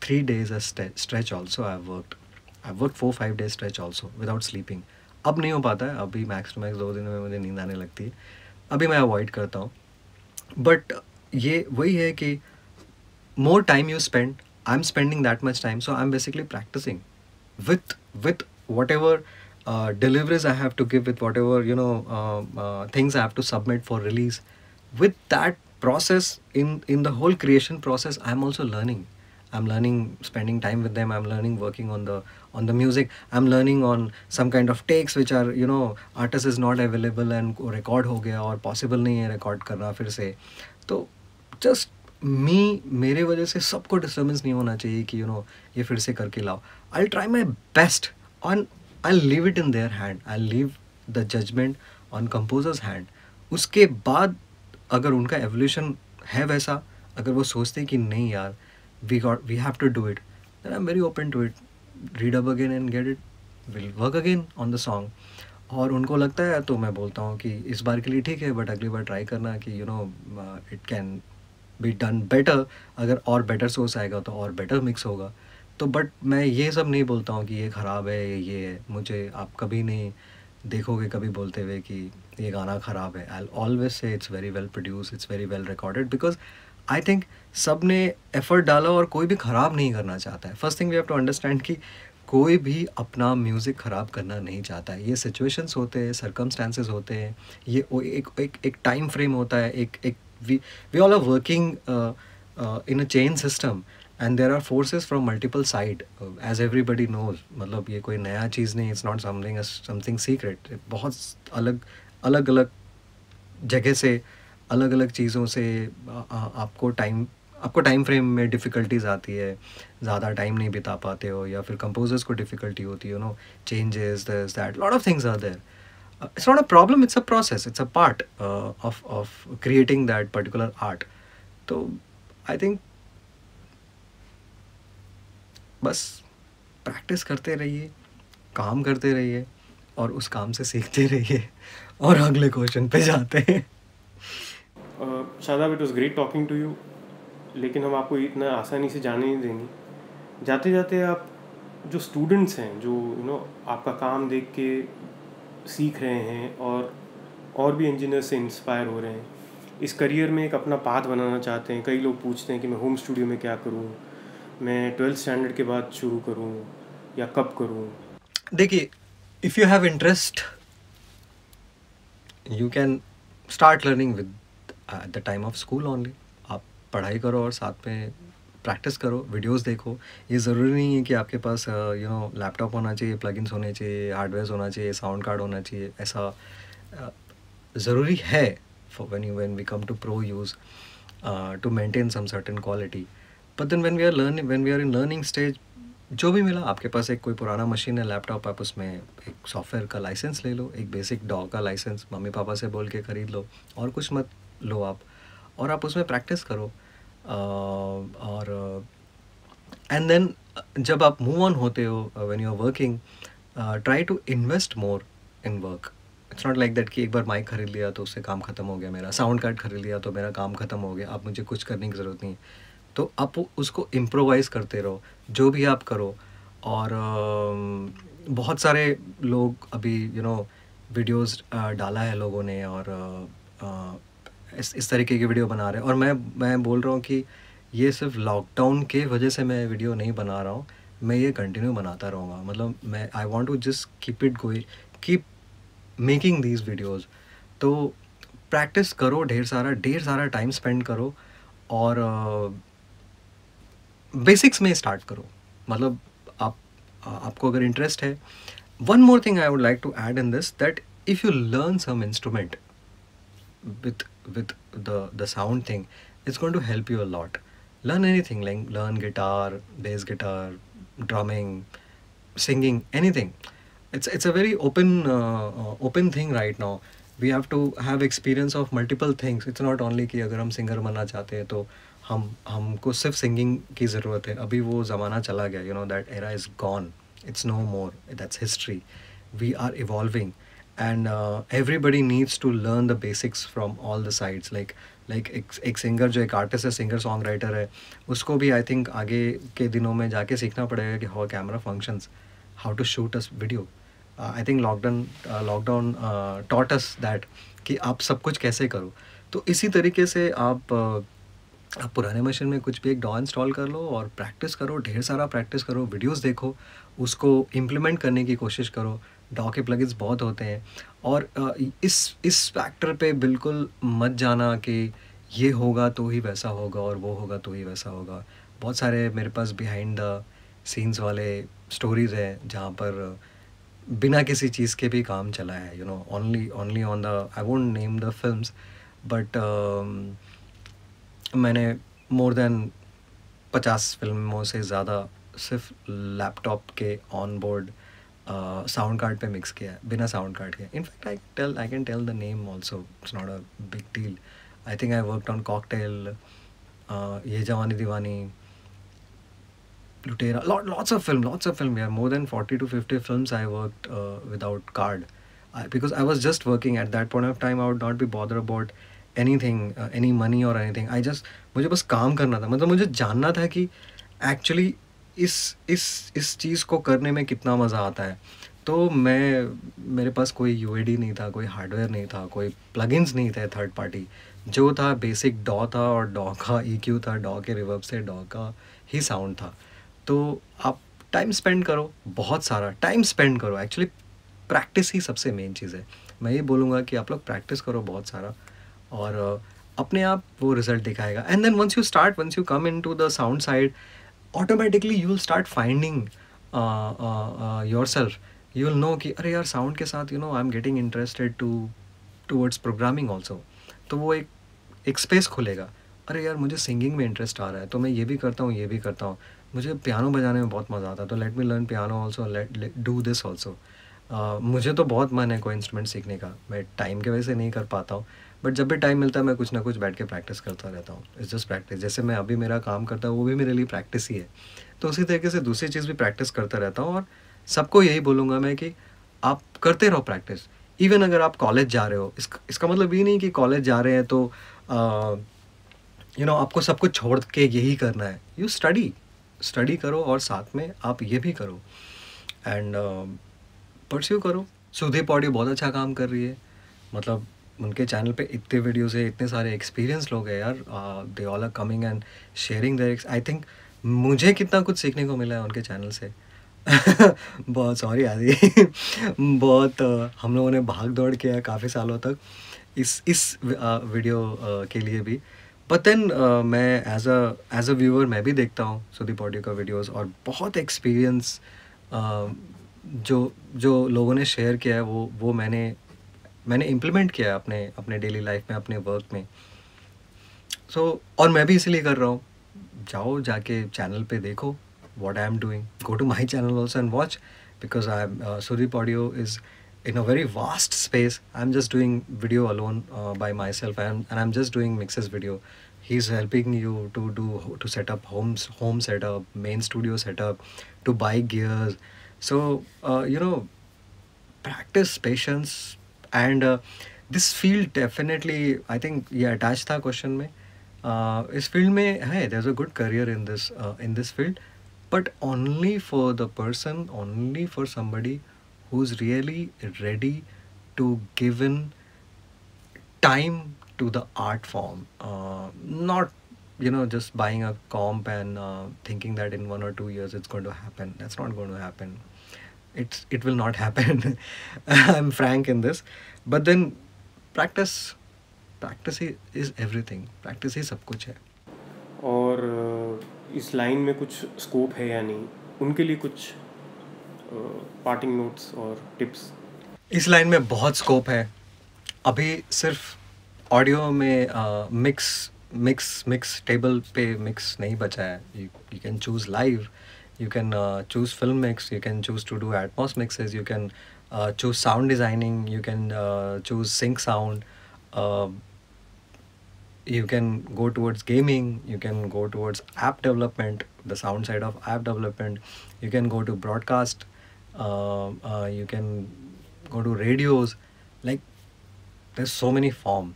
three days a st- stretch also I've worked. I've worked four five days stretch also without sleeping. अब नहीं हो पाता है अभी max to max दो दिन में मुझे नींद आने लगती है अभी मैं अवॉइड करता हूँ बट ये वही है कि more time you spend i'm spending that much time so i'm basically practicing with with whatever uh, deliveries i have to give with whatever you know uh, uh, things i have to submit for release with that process in in the whole creation process i'm also learning i'm learning spending time with them i'm learning working on the on the music i'm learning on some kind of takes which are you know artist is not available and record ho gaya or possible nahi hai record karna fir se तो just मी मेरे वजह से सबको disturbance नहीं होना चाहिए कि you you know know, ये फिर से करके लाओ I try my best on I leave it in their hand I leave the judgement on composer's hand उसके बाद अगर उनका एवोल्यूशन है वैसा, अगर वो सोचते हैं कि नहीं यार we got we have to do it then I am very open to it read up again and get it will work again on the song और उनको लगता है तो मैं बोलता हूँ कि इस बार के लिए ठीक है बट अगली बार ट्राई करना कि you know it can be done better अगर और बेटर सोर्स आएगा तो और बेटर मिक्स होगा. तो बट मैं ये सब नहीं बोलता हूँ कि ये ख़राब है, ये है मुझे आप कभी नहीं देखोगे कभी बोलते हुए कि ये गाना ख़राब है। I always say it's very well produce it's very well recorded because I think सबने एफर्ट डाला और कोई भी ख़राब नहीं करना चाहता है। First thing we have to understand कि कोई भी अपना म्यूज़िक ख़राब करना नहीं चाहता है। ये सिचुएशंस होते हैं सरकमस्टांसेस होते हैं, ये एक एक एक टाइम फ्रेम होता है, एक एक we we all are working in a in a and there are forces from multiple side as everybody knows मतलब ये कोई नया चीज़ नहीं it's not something something secret बहुत अलग अलग अलग जगह से अलग अलग चीज़ों से आपको टाइम आपको टाइम फ्रेम में डिफ़िकल्टीज आती है। ज़्यादा टाइम नहीं बिता पाते हो, या फिर कंपोजर्स को डिफ़िकल्टी होती है no changes this that lot of things are there it's not a problem it's a process it's a part of of creating that particular art तो आई थिंक बस प्रैक्टिस करते रहिए, काम करते रहिए और उस काम से सीखते रहिए और अगले क्वेश्चन पे जाते हैं। Shadab it was great talking to you लेकिन हम आपको इतना आसानी से जाने नहीं देंगे। जाते जाते आप जो स्टूडेंट्स हैं, जो यू नो आपका काम देख के सीख रहे हैं और और भी इंजीनियर से इंस्पायर हो रहे हैं, इस करियर में एक अपना पाथ बनाना चाहते हैं, कई लोग पूछते हैं कि मैं होम स्टूडियो में क्या करूँ मैं ट्वेल्थ स्टैंडर्ड के बाद शुरू करूँ या कब करूँ? देखिए if you have interest you can start learning with at the time of school only आप पढ़ाई करो और साथ में प्रैक्टिस करो वीडियोस देखो। ये ज़रूरी नहीं है कि आपके पास यू नो लैपटॉप होना चाहिए प्लगइन्स होने चाहिए हार्डवेयर होना चाहिए साउंड कार्ड होना चाहिए ऐसा uh, ज़रूरी है for when you when we come to pro use to maintain some certain quality but then when we are learning when we are in learning stage जो भी मिला, आपके पास एक कोई पुराना मशीन है लैपटॉप आप उसमें एक सॉफ्टवेयर का लाइसेंस ले लो, एक बेसिक डॉ का लाइसेंस मम्मी पापा से बोल के ख़रीद लो, और कुछ मत लो आप। और आप उसमें प्रैक्टिस करो। और एंड देन जब आप मूव ऑन होते हो when you are working try to invest more in work it's not like that कि एक बार माइक खरीद लिया तो उससे काम ख़त्म हो गया मेरा साउंड कार्ड खरीद लिया तो मेरा काम ख़त्म हो गया, अब मुझे कुछ करने की ज़रूरत नहीं तो आप उसको इम्प्रोवाइज़ करते रहो जो भी आप करो। और uh, बहुत सारे लोग अभी you you know know, videos uh, डाला है लोगों ने और uh, uh, इस इस तरीके की वीडियो बना रहे हैं। और मैं मैं बोल रहा हूँ कि ये सिर्फ़ लॉकडाउन के वजह से मैं वीडियो नहीं बना रहा हूँ मैं ये कंटिन्यू बनाता रहूँगा। मतलब मैं I want to just keep it गोई कीप मेकिंग दीज वीडियोज़ तो प्रैक्टिस करो ढेर सारा ढेर सारा टाइम स्पेंड करो। और बेसिक्स में स्टार्ट करो। मतलब आप, आपको अगर इंटरेस्ट है one more thing I would like to add in this that if you learn some instrument with with the the sound thing it's going to help you a lot learn any thing like learn guitar bass guitar drumming singing any thing it's it's a very open open thing right now we have to have experience of multiple things it's not only कि अगर हम singer बनना चाहते हैं तो हम हमको सिर्फ़ सिंगिंग की ज़रूरत है। अभी वो ज़माना चला गया you know that era is gone it's no more that's history we are evolving and everybody needs to learn the basics basics all the sides like like एक एक सिंगर जो एक आर्टिस्ट है सिंगर सॉन्ग राइटर है उसको भी I think आगे के दिनों में जाके सीखना पड़ेगा कि how camera functions how to shoot us video I think lockdown lockdown taught us that कि आप सब कुछ कैसे करो। तो इसी तरीके से आप uh, आप पुराने मशीन में कुछ भी एक डॉ इंस्टॉल कर लो और प्रैक्टिस करो, ढेर सारा प्रैक्टिस करो वीडियोस देखो, उसको इम्प्लीमेंट करने की कोशिश करो। डॉ के प्लगइन्स बहुत होते हैं। और इस इस फैक्टर पे बिल्कुल मत जाना कि ये होगा तो ही वैसा होगा और वो होगा तो ही वैसा होगा। बहुत सारे मेरे पास बिहाइंड द सीन्स वाले स्टोरीज हैं जहाँ पर बिना किसी चीज़ के भी काम चला है you know only only on the I won't name the films but मैंने मोर देन पचास फ़िल्मों से ज़्यादा सिर्फ़ लैपटॉप के ऑन बोर्ड साउंड कार्ड पे मिक्स किया है, बिना साउंड कार्ड के। In fact I tell I can tell the name also it's not a big deal I think I work on Cocktail Yeh Jawaani Deewani Lootera lot lots of film lots of film यार more than forty to fifty film I work without card because I was just working at that point of time I would not be bother about anything any money और anything. I just, मुझे बस काम करना था। मतलब मुझे जानना था कि एक्चुअली इस इस इस चीज़ को करने में कितना मज़ा आता है। तो मैं, मेरे पास कोई UAD नहीं था, कोई हार्डवेयर नहीं था, कोई प्लगइन्स नहीं थे थर्ड पार्टी जो था बेसिक डॉ था और डॉ का ई e था डॉ के रिवर्ब से डॉ का ही साउंड था। तो आप टाइम स्पेंड करो, बहुत सारा टाइम स्पेंड करो। एक्चुअली प्रैक्टिस ही सबसे मेन चीज़ है। मैं ये बोलूँगा कि आप लोग प्रैक्टिस करो बहुत सारा। और अपने आप वो रिज़ल्ट दिखाएगा। And then once you start once you come into the sound side automatically you will start finding yourself you will know कि, अरे यार साउंड के साथ you know I am getting interested to towards programming also तो वो एक एक space खुलेगा। अरे यार, मुझे सिंगिंग में इंटरेस्ट आ रहा है तो मैं ये भी करता हूँ, ये भी करता हूँ। मुझे पियानो बजाने में बहुत मज़ा आता है तो let me learn piano also let do this also मुझे तो बहुत मन है कोई इंस्ट्रूमेंट सीखने का। मैं टाइम की वजह से नहीं कर पाता हूँ। बट जब भी टाइम मिलता है मैं कुछ ना कुछ बैठ के प्रैक्टिस करता रहता हूँ। इट्स जस्ट प्रैक्टिस जैसे मैं अभी मेरा काम करता हूँ वो भी मेरे लिए प्रैक्टिस ही है। तो उसी तरीके से दूसरी चीज़ भी प्रैक्टिस करता रहता हूँ और सबको यही बोलूँगा मैं कि आप करते रहो प्रैक्टिस इवन अगर आप कॉलेज जा रहे हो इस, इसका मतलब ये नहीं कि कॉलेज जा रहे हैं तो यू नो आपको सब कुछ छोड़ के यही करना है। यू स्टडी स्टडी करो और साथ में आप ये भी करो। एंड परस्यू करो। सुदीप ऑडियो बहुत अच्छा काम कर रही है। मतलब उनके चैनल पे इतने वीडियोस है इतने सारे एक्सपीरियंस लोग हैं यार they all are coming and sharing their I think मुझे कितना कुछ सीखने को मिला है उनके चैनल से। *laughs* बहुत सॉरी आदि *laughs* बहुत हम लोगों ने भाग दौड़ किया है काफ़ी सालों तक इस इस वीडियो के लिए भी। बट देन uh, मैं as a as a viewer मैं भी देखता हूँ सुदीप ऑडियो का वीडियोस और बहुत एक्सपीरियंस जो जो लोगों ने शेयर किया है वो वो मैंने मैंने इम्प्लीमेंट किया है अपने अपने डेली लाइफ में अपने वर्क में। सो so, और मैं भी इसलिए कर रहा हूँ। जाओ जाके चैनल पे देखो what I am doing go to my channel also and watch because I am Sudeep audio is in a very vast space I am just doing video alone by myself I and I am just doing mixes video he is helping you to do to setup homes home setup main studio setup to buy gears so you know practice patience and uh, this field definitely. I think yeah, attached था question में. Uh, इस field में है there's a good career in this uh, in this field, but only for the person, only for somebody who's really ready to give in time to the art form uh, not you know just buying a comp and uh, thinking that in one or two years it's going to happen that's not going to happen it's it will not happen. *laughs* I'm frank in this. But then practice practice is everything. Practice ही सब कुछ है। और इस line में कुछ scope है या नहीं? उनके लिए कुछ पार्टिंग नोट्स और टिप्स इस लाइन में बहुत स्कोप है। अभी सिर्फ़ ऑडियो में मिक्स मिक्स मिक्स टेबल पे मिक्स नहीं बचा है। You can choose live you can uh, choose film mix you can choose to do atmos mixes you can uh, choose sound designing you can uh, choose sync sound um, you can go towards gaming you can go towards app development the sound side of app development you can go to broadcast uh, uh, you can go to radios like there's so many form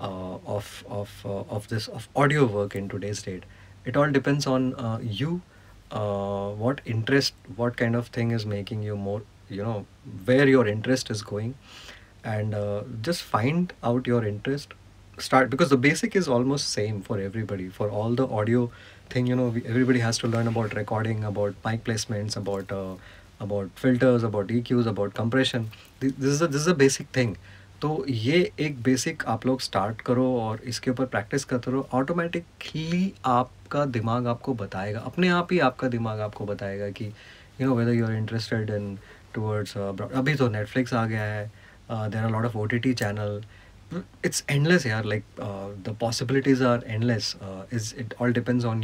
uh, of of of this of audio work in today's date it all depends on you uh, what interest what kind of thing is making you more you know where your interest is going and just find out your interest start because the basic is almost same for everybody for all the audio thing you know we, everybody has to learn about recording about mic placements about about filters about EQs about compression this is a this is a basic thing तो ये एक basic आप लोग start करो और इसके ऊपर practice करते रहो ऑटोमेटिकली आपका दिमाग आपको बताएगा अपने आप ही आपका दिमाग आपको बताएगा कि you know whether you are interested in towards अभी तो नेटफ्लिक्स आ गया है there are lot of O T T channel it's endless यार uh, the possibilities are endless. Uh, is it all depends on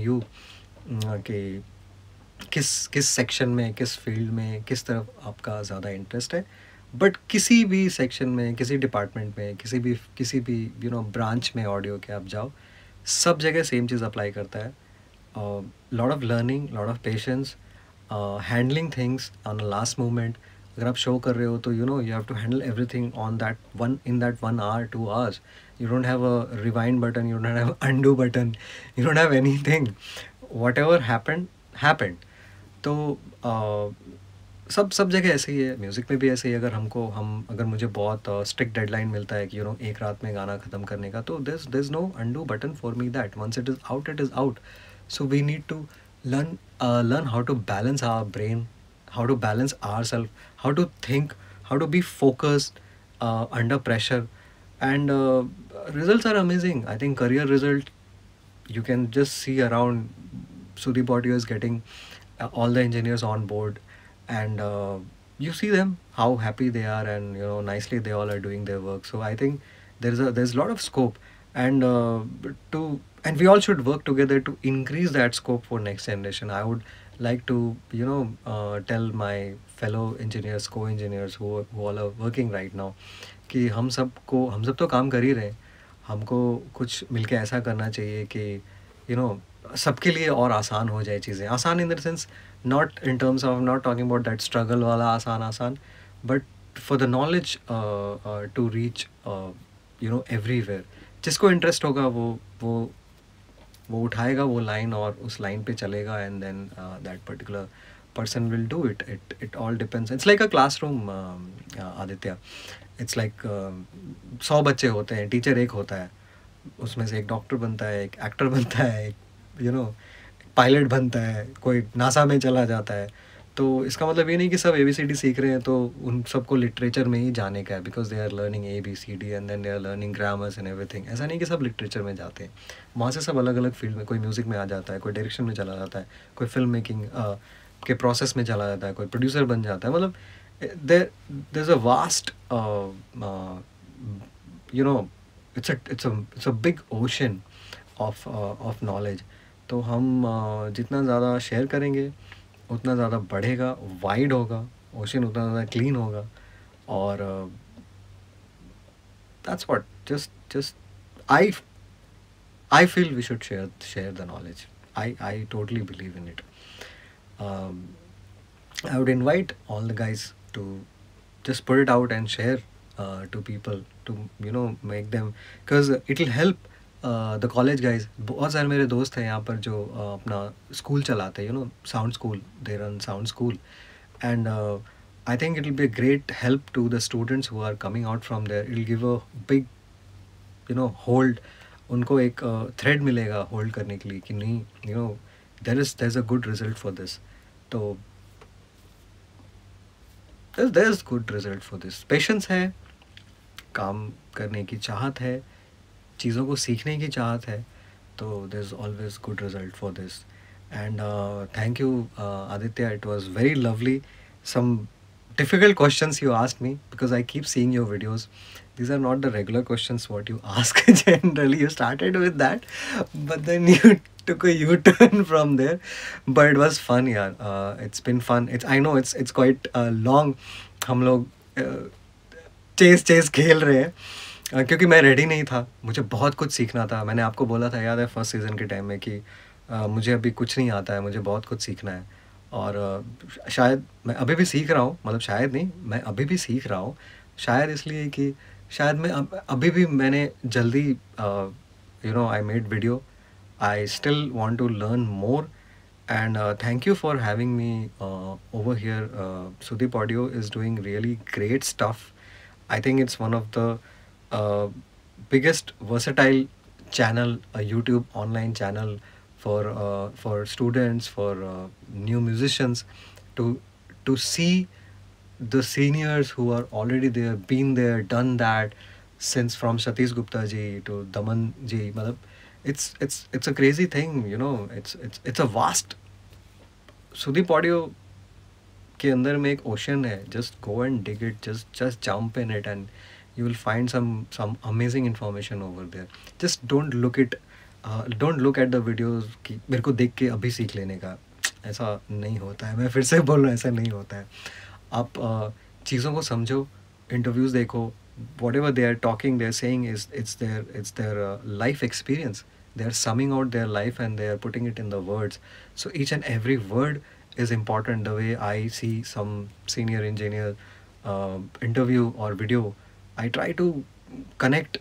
कि किस किस सेक्शन में किस फ़ील्ड में किस तरफ़ आपका ज़्यादा इंटरेस्ट है. बट किसी भी सेक्शन में किसी डिपार्टमेंट में किसी भी किसी भी यू नो ब्रांच में ऑडियो के आप जाओ सब जगह सेम चीज़ अप्लाई करता है। Lot of learning lot of patience handling things on last moment अगर आप शो कर रहे हो तो you know you have to handle everything on that one in that one hour two hours you don't have a rewind button you don't have undo button you don't have anything whatever happen happened तो सब सब जगह ऐसे ही है music में भी ऐसे ही अगर हमको हम अगर मुझे बहुत स्ट्रिक्ट uh, डेडलाइन मिलता है कि यू you नो know, एक रात में गाना ख़त्म करने का तो this this no undo button for me that once it is out it is out so we need to learn learn how to balance our brain how to balance ourself how to think how to be focused under pressure and result are amazing I think career result you can just see around Sudeep body is getting all the engineers on board and uh, you see them how happy they are and you know nicely they all are doing their work so i think there's a there's a lot of scope and uh, to and we all should work together to increase that scope for next generation i would like to you know uh, tell my fellow engineers co-engineers who, who all are working right now कि हम सब को हम सब तो काम कर ही रहे हैं हमको कुछ मिलके ऐसा करना चाहिए कि यू नो सबके लिए और आसान हो जाए चीज़ें आसान in the sense not in terms of not talking about that struggle वाला आसान आसान but for the knowledge to reach you know everywhere जिसको इंटरेस्ट होगा वो वो वो उठाएगा वो लाइन और उस लाइन पे चलेगा and then that particular will do it. It it all depends. It's like a classroom um, uh, aditya. It's like सौ बच्चे होते हैं टीचर एक होता है उसमें से एक डॉक्टर बनता है एक एक्टर बनता है एक यू नो पायलट बनता है, कोई नासा में चला जाता है। तो इसका मतलब ये नहीं कि सब ए बी सी डी सीख रहे हैं तो उन सबको लिटरेचर में ही जाने का है because they are learning A B C D and then they are learning grammars and everything ऐसा नहीं कि सब लिटरेचर में जाते हैं। वहाँ से सब अलग अलग फ़ील्ड में, कोई म्यूज़िक में आ जाता है, कोई डायरेक्शन में चला जाता है, कोई फ़िल्म मेकिंग के प्रोसेस में चला जाता है, कोई प्रोड्यूसर बन जाता है। मतलब there there is a vast you know it's it's it's a big ocean of of knowledge तो हम जितना ज़्यादा शेयर करेंगे, उतना ज़्यादा बढ़ेगा वाइड होगा ओशन उतना ज़्यादा क्लीन होगा। और that's what just just I I feel we should share share the knowledge I I totally believe in it I would invite all the guys to just put it out and share to people to you know make them because it will help the college guys बहुत सारे मेरे दोस्त हैं यहाँ पर जो uh, अपना school चलाते हैं you know sound school they run sound school and I think it will be great help to the students who are coming out from there it give a big you know hold उनको एक thread uh, मिलेगा hold करने के लिए कि नहीं you know there is there is a good result for this तो there is good result for this patience है काम करने की चाहत है चीज़ों को सीखने की चाहत है तो there is always good result for this and thank you Aditya it was very lovely some difficult question you ask me because I keep seeing your videos these are not the regular question what you ask generally you started with that but then you took you turn from there but it was fun यार it's been fun it's I know it's it's quite long हम लोग chess chess खेल रहे हैं क्योंकि मैं ready नहीं था। मुझे बहुत कुछ सीखना था। मैंने आपको बोला था याद है फ़र्स्ट सीज़न के टाइम में कि uh, मुझे अभी कुछ नहीं आता है मुझे बहुत कुछ सीखना है। और शायद मैं अभी भी सीख रहा हूँ मतलब शायद नहीं मैं अभी भी सीख रहा हूँ। शायद इसलिए कि शायद मैं अभी भी मैंने जल्दी you know I made video I still want to learn more and thank you for having me over here Sudeep audio is doing really great stuff I think it's one of the biggest versatile channel YouTube online channel for uh, for students for uh, new musicians to to see the seniors who are already there been there done that since from Satish Gupta ji to Daman ji it's it's it's a crazy thing you know it's it's it's a vast Sudeep Audio के अंदर में एक ocean है just go and dig it just just jump in it and you will find some some amazing information over there just don't look it don't look at the videos कि मेरे को देख के अभी सीख लेने का ऐसा नहीं होता है मैं फिर से बोल रहा हूँ ऐसा नहीं होता है आप uh, चीज़ों को समझो इंटरव्यूज़ देखो whatever they are talking they are saying is it's their it's their life experience they are summing out their life and they are putting it in the words so each and every word is important the way i see some senior engineer uh, interview or video i try to connect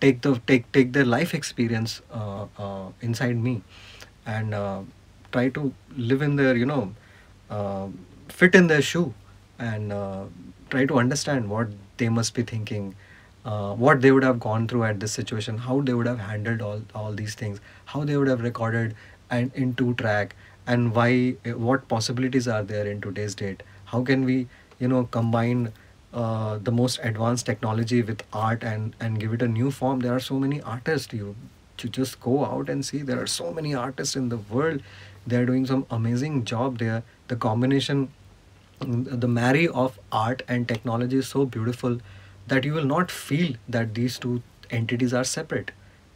take the take take their life experience uh, uh, inside me and uh, try to live in their you know uh, fit in their shoe and uh, try to understand what they must be thinking uh, what they would have gone through at this situation how they would have handled all all these things how they would have recorded and in two track and why what possibilities are there in today's date. How can we you know combine uh, the most advanced technology with art and and give it a new form. There are so many artists. You to just go out and see there are so many artists in the world. They are doing some amazing job there. The combination the marry of art and technology is so beautiful that you will not feel that these two entities are separate.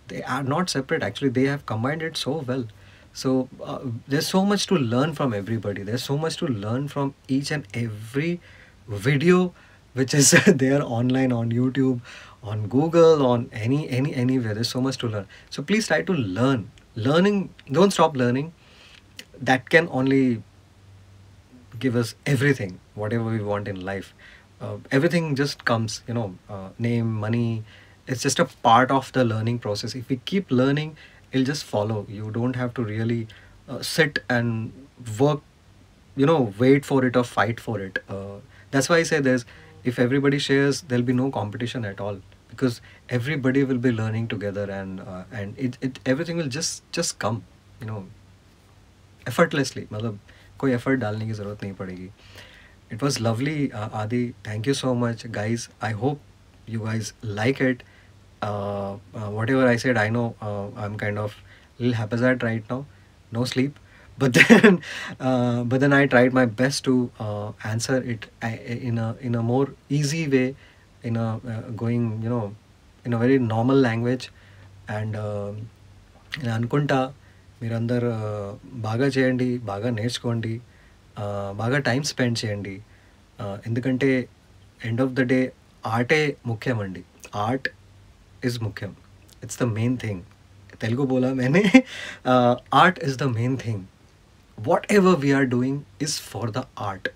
They are not separate. Actually they have combined it so well. So uh, there's so much to learn from everybody. There's so much to learn from each and every video which is *laughs* there online on youtube on google on any any anywhere. There's so much to learn. So please try to learn. Learning don't stop learning. That can only give us everything whatever we want in life. Uh, everything just comes you know uh, name money. It's just a part of the learning process. If we keep learning it'll just follow. You don't have to really uh, sit and work you know wait for it or fight for it. Uh, that's why i say there's if everybody shares there'll be no competition at all because everybody will be learning together and uh, and it, it everything will just just come you know effortlessly मतलब कोई effort डालने की ज़रूरत नहीं पड़ेगी it was lovely आदि thank you so much guys I hope you guys like it uh, uh, whatever i said i know uh, i'm kind of little haphazard right now no sleep but then uh, but then I tried my best to uh, answer it in a in a more easy way in a uh, going you know in a very normal language and నేను అనుకుంటా మీరందరూ బాగా చేయండి బాగా నేర్చుకోండి బాగా time spend చేయండి ఎందుకంటే ఎండ్ ఆఫ్ ద డే ఆర్టే ముఖ్యం అండి ఆర్ట్ ఇస్ ముఖ్యం it's the main thing Telugu Bola మేనే art is the main thing whatever we are doing is for the art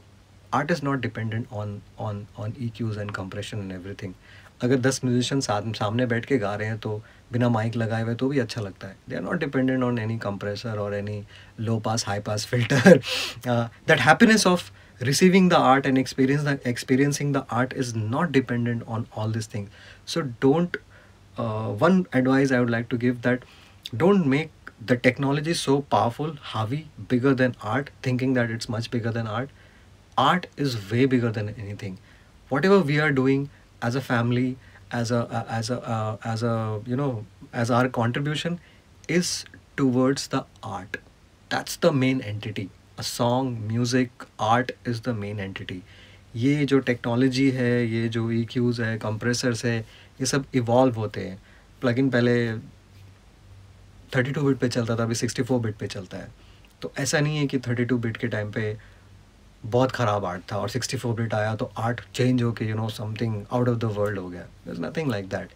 art is not dependent on on on E Qs and compression and everything अगर दस musician साथ सामने बैठ के गा रहे हैं तो बिना माइक लगाए हुए तो भी अच्छा लगता है they are not dependent on any compressor और any low pass high pass filter that happiness of receiving the art and experience the, experiencing the art is not dependent on all these things so don't uh, one advice i would like to give that don't make the technology is so powerful heavy bigger than art thinking that it's much bigger than art art is way bigger than anything whatever we are doing as a family as a uh, as a uh, as a you know as our contribution is towards the art that's the main entity a song music art is the main entity ये जो technology है ये जो ई है compressors है ये सब evolve होते हैं प्लगइन पहले थर्टी टू बिट पे चलता था, अभी सिक्सटी फोर बिट पर चलता है। तो ऐसा नहीं है कि थर्टी टू बिट के टाइम पे बहुत ख़राब आर्ट था और सिक्सटी फोर बिट आया तो आर्ट चेंज होके you know something out of the world हो गया। Is nothing like that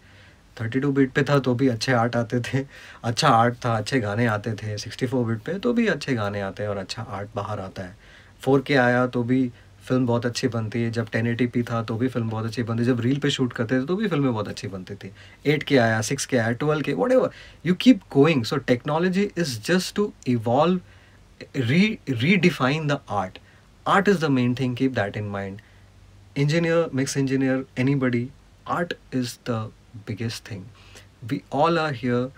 thirty two bit पे था तो भी अच्छे आर्ट आते थे अच्छा आर्ट था, अच्छे गाने आते थे सिक्सटी फोर बिट पे तो भी अच्छे गाने आते हैं और अच्छा आर्ट बाहर आता है। फोर के आया तो भी फ़िल्म बहुत अच्छी बनती है। जब टेन था तो भी फ़िल्म बहुत अच्छी बनती जब रील पे शूट करते थे तो भी फ़िल्में बहुत अच्छी बनती थी। एट के आया, सिक्स के आया, twelve K whatever you keep going so technology is just to evolve re redefine the art art is the main thing keep that in mind engineer mix engineer anybody art is the biggest thing we all are here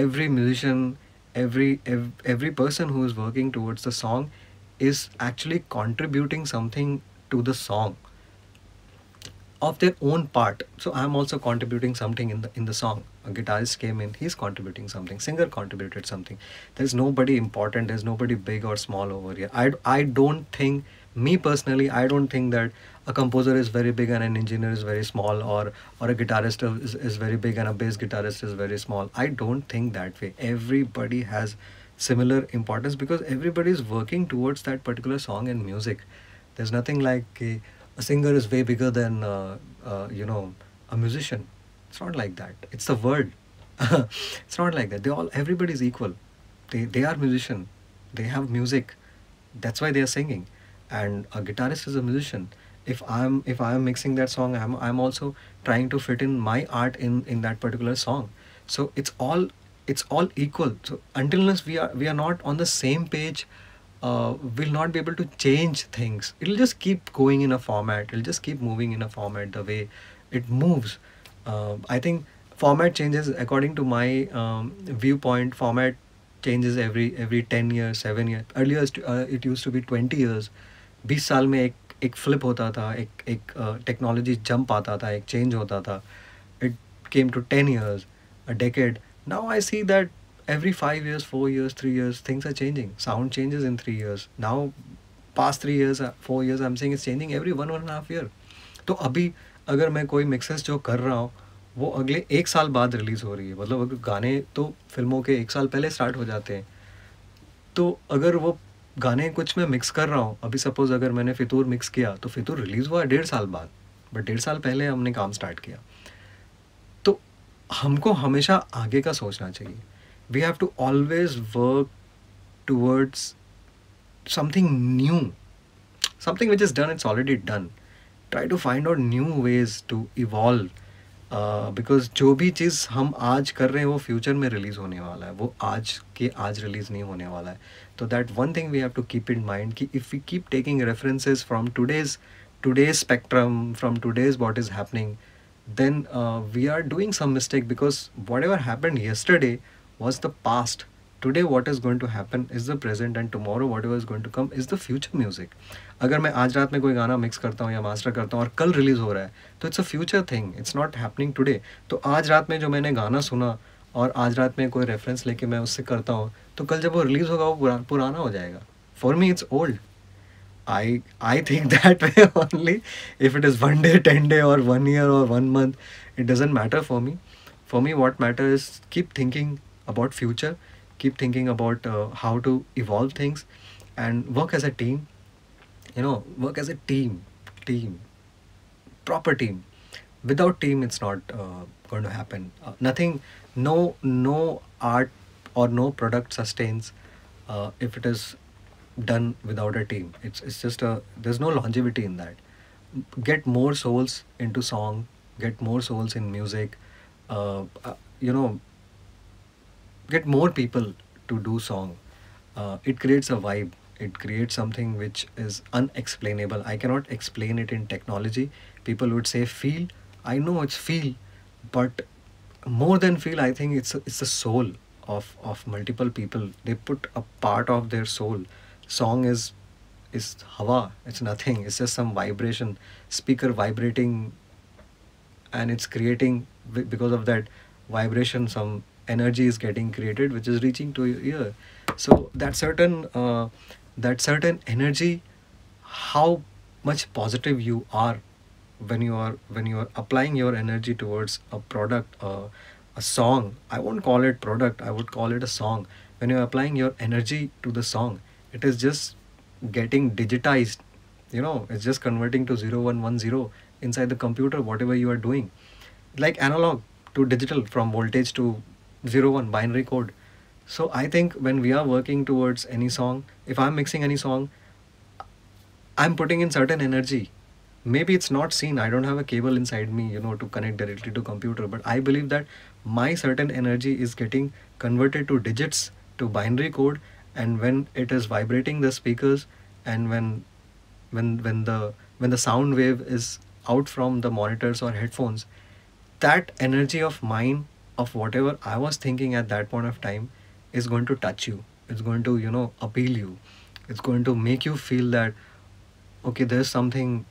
every musician every every person who is working towards the song is actually contributing something to the song of their own part. So i'm also contributing something in the in the song. A guitarist came in he's contributing something. Singer contributed something. There's nobody important there's nobody big or small over here. I i don't think me personally i don't think that a composer is very big and an engineer is very small or or a guitarist is, is very big and a bass guitarist is very small. I don't think that way. Everybody has similar importance because everybody is working towards that particular song and music. There's nothing like a, a singer is way bigger than uh, uh, you know a musician. It's not like that. It's the world. *laughs* It's not like that. They all everybody's equal. They they are musician. They have music. That's why they are singing. And a guitarist is a musician. If i'm if i'm mixing that song i'm i'm also trying to fit in my art in in that particular song. So it's all it's all equal so until unless we are we are not on the same page uh, we'll not be able to change things it'll just keep going in a format it'll just keep moving in a format the way it moves uh, i think format changes according to my um, viewpoint format changes every every 10 years 7 years earlier uh, it used to be 20 years 20 साल में एक एक flip होता था एक एक technology jump आता था एक चेंज होता था it came to 10 years a decade Now i see that every 5 years 4 years 3 years, things are changing. Sound changes in 3 years. Now, past 3 years 4 years, i'm saying it's changing every and a half year. तो अभी अगर मैं कोई mixes जो कर रहा हूँ, वो अगले एक साल बाद रिलीज़ हो रही है। मतलब अगर गाने तो फ़िल्मों के एक साल पहले स्टार्ट हो जाते हैं। तो अगर वो गाने कुछ मैं मिक्स कर रहा हूँ, अभी सपोज़ अगर मैंने फितूर मिक्स किया तो फितूर रिलीज़ हुआ डेढ़ साल बाद। बट डेढ़ साल पहले हमने काम स्टार्ट किया। हमको हमेशा आगे का सोचना चाहिए। We have to always work towards something new something which is done it's already done try to find out new ways to evolve because जो भी चीज़ हम आज कर रहे हैं, वो फ्यूचर में रिलीज़ होने वाला है। वो आज के आज रिलीज़ नहीं होने वाला है। तो that one thing we have to keep in mind कि if we keep taking references from today's today's spectrum from today's what is happening then uh, we are doing some mistake because whatever happened yesterday was the past today what is going to happen is the present and tomorrow whatever is going to come is the future music अगर मैं आज रात में कोई गाना mix करता हूँ या मास्टर करता हूँ और कल रिलीज़ हो रहा है तो it's a future thing it's not happening today तो आज रात में जो मैंने गाना सुना और आज रात में कोई रेफरेंस लेके मैं उससे करता हूँ तो कल जब वो रिलीज़ होगा वो पुरा, पुराना हो जाएगा for me it's old I I think *laughs* that way only. If it is one day, *laughs* ten day, or one year, or one month, it doesn't matter for me. For me, what matters is keep thinking about future, keep thinking about uh, how to evolve things, and work as a team. You know, work as a team, team, proper team. Without team, it's not uh, going to happen. Uh, nothing, no, no art or no product sustains uh, if it is done without a team. It's it's just a there's no longevity in that. Get more souls into song. Get more souls in music. Uh, uh, you know, get more people to do song. Uh, it creates a vibe. It creates something which is unexplainable. I cannot explain it in technology. People would say feel. I know it's feel, but more than feel, I think it's a, it's the soul of of multiple people. They put a part of their soul song is is hawa. It's nothing. It's just some vibration. Speaker vibrating and it's creating because of that vibration some energy is getting created which is reaching to your ear. So that certain uh, that certain energy how much positive you are when you are when you are applying your energy towards a product uh, a song. I won't call it product. I would call it a song. When you're applying your energy to the song it is just getting digitized you know it's just converting to 0110 inside the computer whatever you are doing. Like analog to digital from voltage to 01 binary code. So i think when we are working towards any song if i'm mixing any song i'm putting in certain energy. Maybe it's not seen i don't have a cable inside me you know to connect directly to computer but i believe that my certain energy is getting converted to digits to binary code and when it is vibrating the speakers and when when when the when the sound wave is out from the monitors or headphones that energy of mine of whatever i was thinking at that point of time is going to touch you. It's going to you know appeal you. It's going to make you feel that okay there's something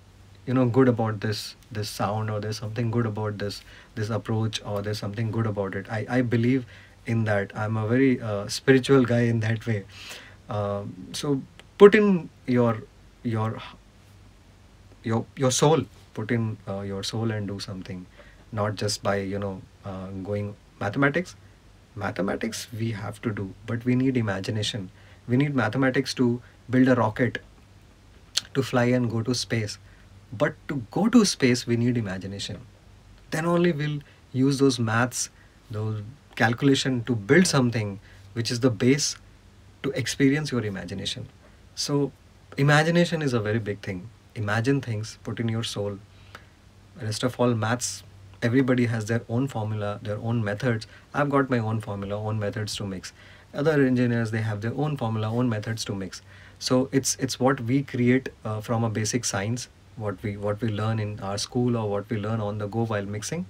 you know good about this this sound or there's something good about this this approach or there's something good about it. I i believe in that. I'm a very uh, spiritual guy in that way. Um, so put in your your your your soul. Put in uh, your soul and do something. Not just by you know uh, going mathematics. Mathematics we have to do but we need imagination. We need mathematics to build a rocket to fly and go to space. But to go to space we need imagination. Then only we'll use those maths those calculation to build something which is the base to experience your imagination. So imagination is a very big thing. Imagine things put in your soul. Rest of all maths everybody has their own formula their own methods. I've got my own formula own methods to mix. Other engineers they have their own formula own methods to mix. So it's it's what we create uh, from a basic science what we what we learn in our school or what we learn on the go while mixing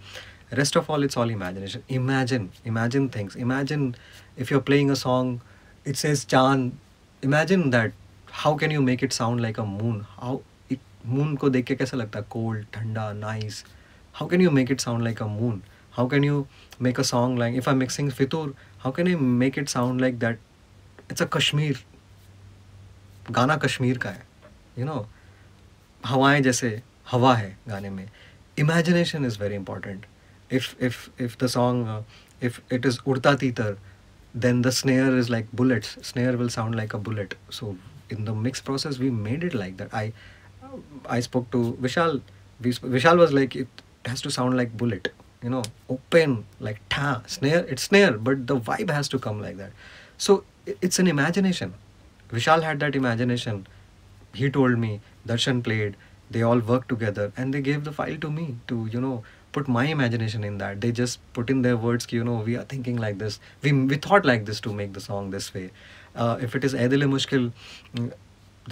rest of all it's all imagination imagine imagine things imagine if you're playing a song it says chan imagine that how can you make it sound like a moon how it moon को देख के कैसा लगता है cold ठंडा nice how can you make it sound like a moon how can you make a song like if i'm mixing fitur how can i make it sound like that it's a kashmir गाना कश्मीर का है you no हवाएं जैसे हवा है गाने में imagination is very important if if if the song uh, if it is urta titar then the snare is like bullets. Snare will sound like a bullet. So in the mix process we made it like that. I i spoke to vishal. Vishal was like it has to sound like bullet. You know open like ta snare it's snare but the vibe has to come like that. So it's an imagination. Vishal had that imagination. He told me darshan played. They all worked together and they gave the file to me to you know put my imagination in that. They just put in their words you know we are thinking like this. We we thought like this to make the song this way. Uh, if it is Ae mushkil mm,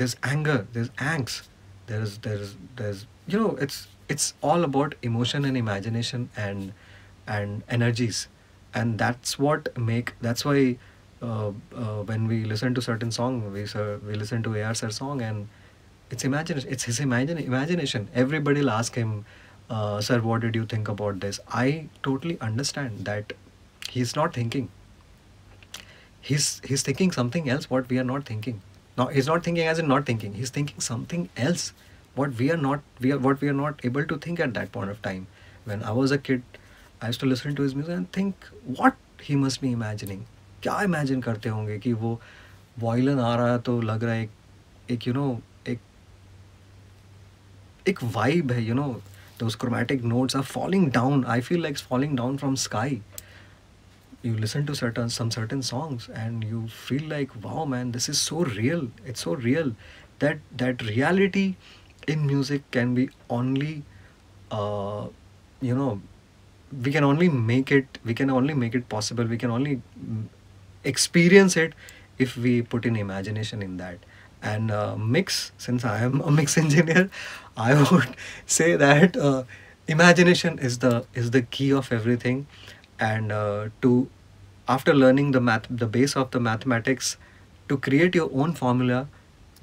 there's anger there's angst there's there's there's you know it's it's all about emotion and imagination and and energies. And that's what make that's why uh, uh, when we listen to certain song we uh, we listen to AR sir song and it's imagination it's his imagine imagination. Everybody will ask him uh, sir what did you think about this i totally understand that he's not thinking he's he's thinking something else what we are not thinking now he's not thinking as in not thinking he's thinking something else what we are not we are what we are not able to think at that point of time when i was a kid i used to listen to his music and think what he must be imagining क्या imagine करते होंगे कि वो violin आ रहा है तो लग रहा है एक एक यू नो एक एक वाइब है you no those chromatic notes are falling down. I feel like it's falling down from sky. You listen to certain some certain songs and you feel like wow man this is so real. It's so real that that reality in music can be only uh, you know we can only make it we can only make it possible. We can only mm, experience it if we put in imagination in that and uh, mix since i am a mix *laughs* engineer i would *laughs* say that uh, imagination is the is the key of everything. And uh, to after learning the math the base of the mathematics to create your own formula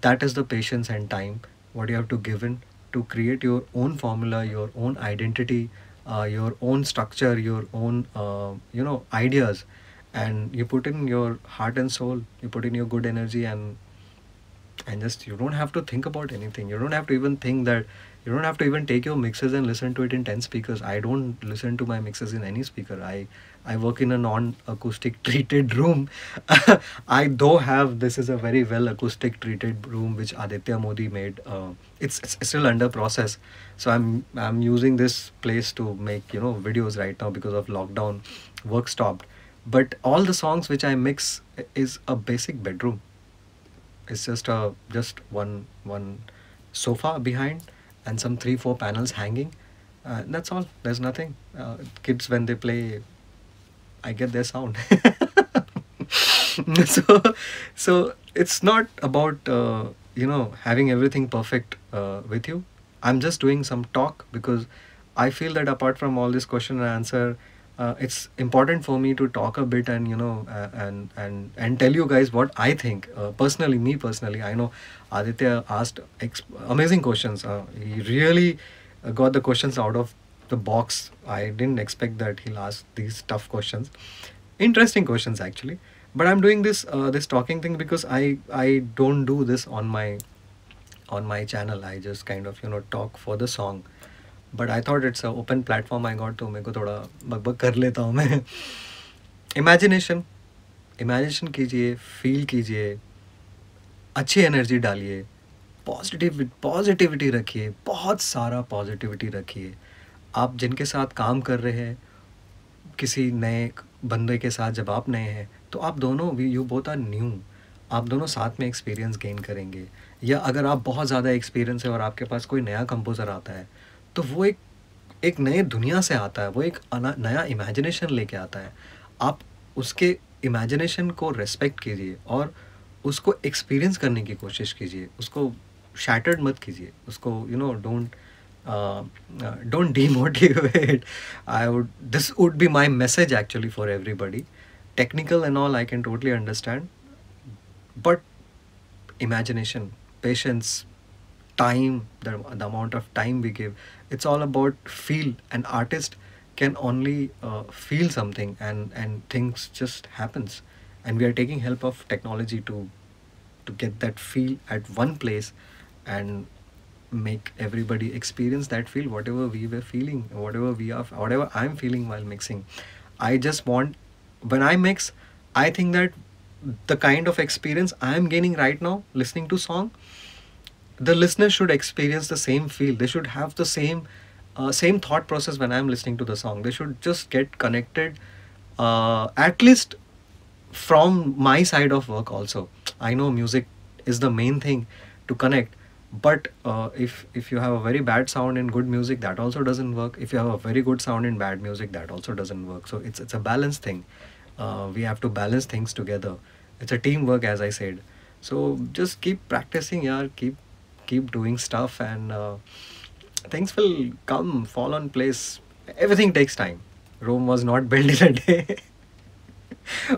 that is the patience and time what you have to give in. To create your own formula your own identity uh, your own structure your own uh, you know ideas. And you put in your heart and soul you put in your good energy and and just you don't have to think about anything. You don't have to even think that you don't have to even take your mixes and listen to it in 10 speakers. I don't listen to my mixes in any speaker. I i work in a non acoustic *laughs* treated room. *laughs* I though have this is a very well acoustic treated room which aditya modi made uh, it's, it's still under process. So i'm i'm using this place to make you know videos right now because of lockdown work stopped. But all the songs which i mix is a basic bedroom it's just a just one one sofa behind and some three four panels hanging. Uh, that's all. There's nothing. Uh, kids when they play i get their sound. *laughs* So so it's not about uh, you know having everything perfect uh, with you. I'm just doing some talk because i feel that apart from all this question and answer uh, it's important for me to talk a bit and you know uh, and and and tell you guys what I think uh, personally. Me personally, I know Aditya asked amazing questions. Uh, he really uh, got the questions out of the box. I didn't expect that he'll ask these tough questions. Interesting questions actually. But I'm doing this this talking thing because I I don't do this on my on my channel. I just kind of you know talk for the song but I thought it's open platform I got तो मेरे को थोड़ा बकबक कर लेता हूँ मैं। Imagination imagination कीजिए फील कीजिए, अच्छी एनर्जी डालिए पॉजिटिव पॉजिटिविटी रखिए, बहुत सारा पॉजिटिविटी रखिए। आप जिनके साथ काम कर रहे हैं, किसी नए बंदे के साथ जब आप नए हैं तो आप दोनों यू बोथ आर न्यू आप दोनों साथ में एक्सपीरियंस गेन करेंगे। या अगर आप बहुत ज़्यादा एक्सपीरियंस है और आपके पास कोई नया कंपोज़र आता है तो वो एक एक नए दुनिया से आता है, वो एक नया इमेजिनेशन लेके आता है। आप उसके इमेजिनेशन को रेस्पेक्ट कीजिए और उसको एक्सपीरियंस करने की कोशिश कीजिए। उसको शैटर्ड मत कीजिए। उसको you know don't don't demotivate I would this would be my message actually for everybody technical and all I can totally understand but imagination patience time the, the amount of time we give. It's all about feel. An artist can only uh, feel something and and things just happens. And we are taking help of technology to to get that feel at one place and make everybody experience that feel whatever we were feeling whatever we are whatever i'm feeling while mixing. I just want when i mix i think that the kind of experience i am gaining right now listening to song the listener should experience the same feel. They should have the same uh, same thought process when i'm listening to the song. They should just get connected uh, at least from my side of work also. I know music is the main thing to connect but uh, if if you have a very bad sound in good music that also doesn't work. If you have a very good sound in bad music that also doesn't work. So it's it's a balance thing. Uh, we have to balance things together. It's a teamwork as i said. So just keep practicing yeah keep keep doing stuff and uh, things will come fall on place. Everything takes time. Rome was not *laughs* built in a day.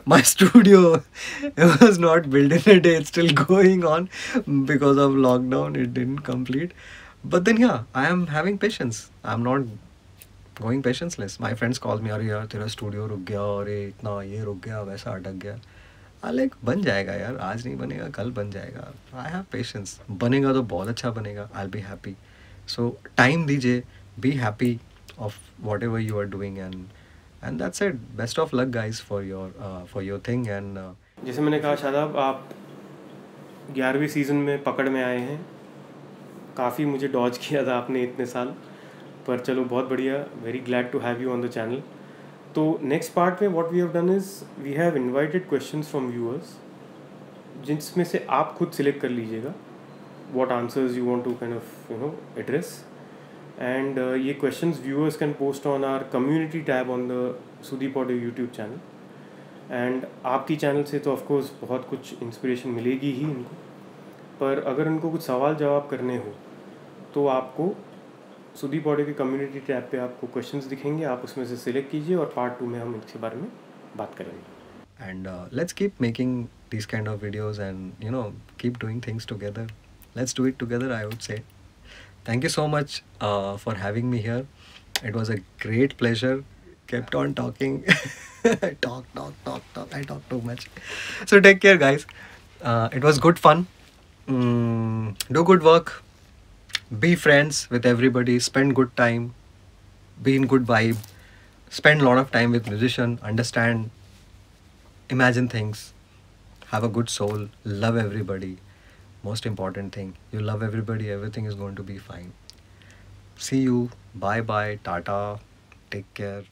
My studio *laughs* was not built in a day. It's still going on. Because of lockdown it didn't complete. But then yeah i am having patience. I'm not going patienceless. My friends call me are your studio ruk gaya aur itna ye ruk gaya waisa atak gaya I like बन जाएगा यार, आज नहीं बनेगा, कल बन जाएगा। I have patience बनेगा तो बहुत अच्छा बनेगा। I be happy so time दीजिए। Be happy of whatever you are doing and and that's it best of luck guys for your for your thing and जैसे मैंने कहा, शादाब, आप ग्यारहवीं सीज़न में पकड़ में आए हैं। काफ़ी मुझे डॉज किया था आपने इतने साल। पर चलो, बहुत बढ़िया। Very glad to have you on the channel तो नेक्स्ट पार्ट में what we have done is we have invited questions from viewers जिसमें से आप खुद सिलेक्ट कर लीजिएगा what answers you want to kind of you know address and ये questions viewers can post on our community tab on the Sudeep audio YouTube channel and आपकी channel से तो ऑफकोर्स बहुत कुछ इंस्पिरेशन मिलेगी ही इनको। पर अगर उनको कुछ सवाल जवाब करने हो तो आपको सुदीप ऑडियो के कम्युनिटी टैब पे आपको क्वेश्चंस दिखेंगे, आप उसमें से सिलेक्ट कीजिए और पार्ट टू में हम इसके बारे में बात करेंगे। And let's keep making this kind of videos and you know keep doing things together let's do it together I would say thank you so much for having me here it was a great pleasure kept on talking talk talk talk talk I talk too much so take care guys it was good fun do good work be friends with everybody. Spend good time. Be in good vibe. Spend a lot of time with musician. Understand. Imagine things. Have a good soul. Love everybody. Most important thing. You love everybody. Everything is going to be fine. See you. Bye bye. Tata. Take care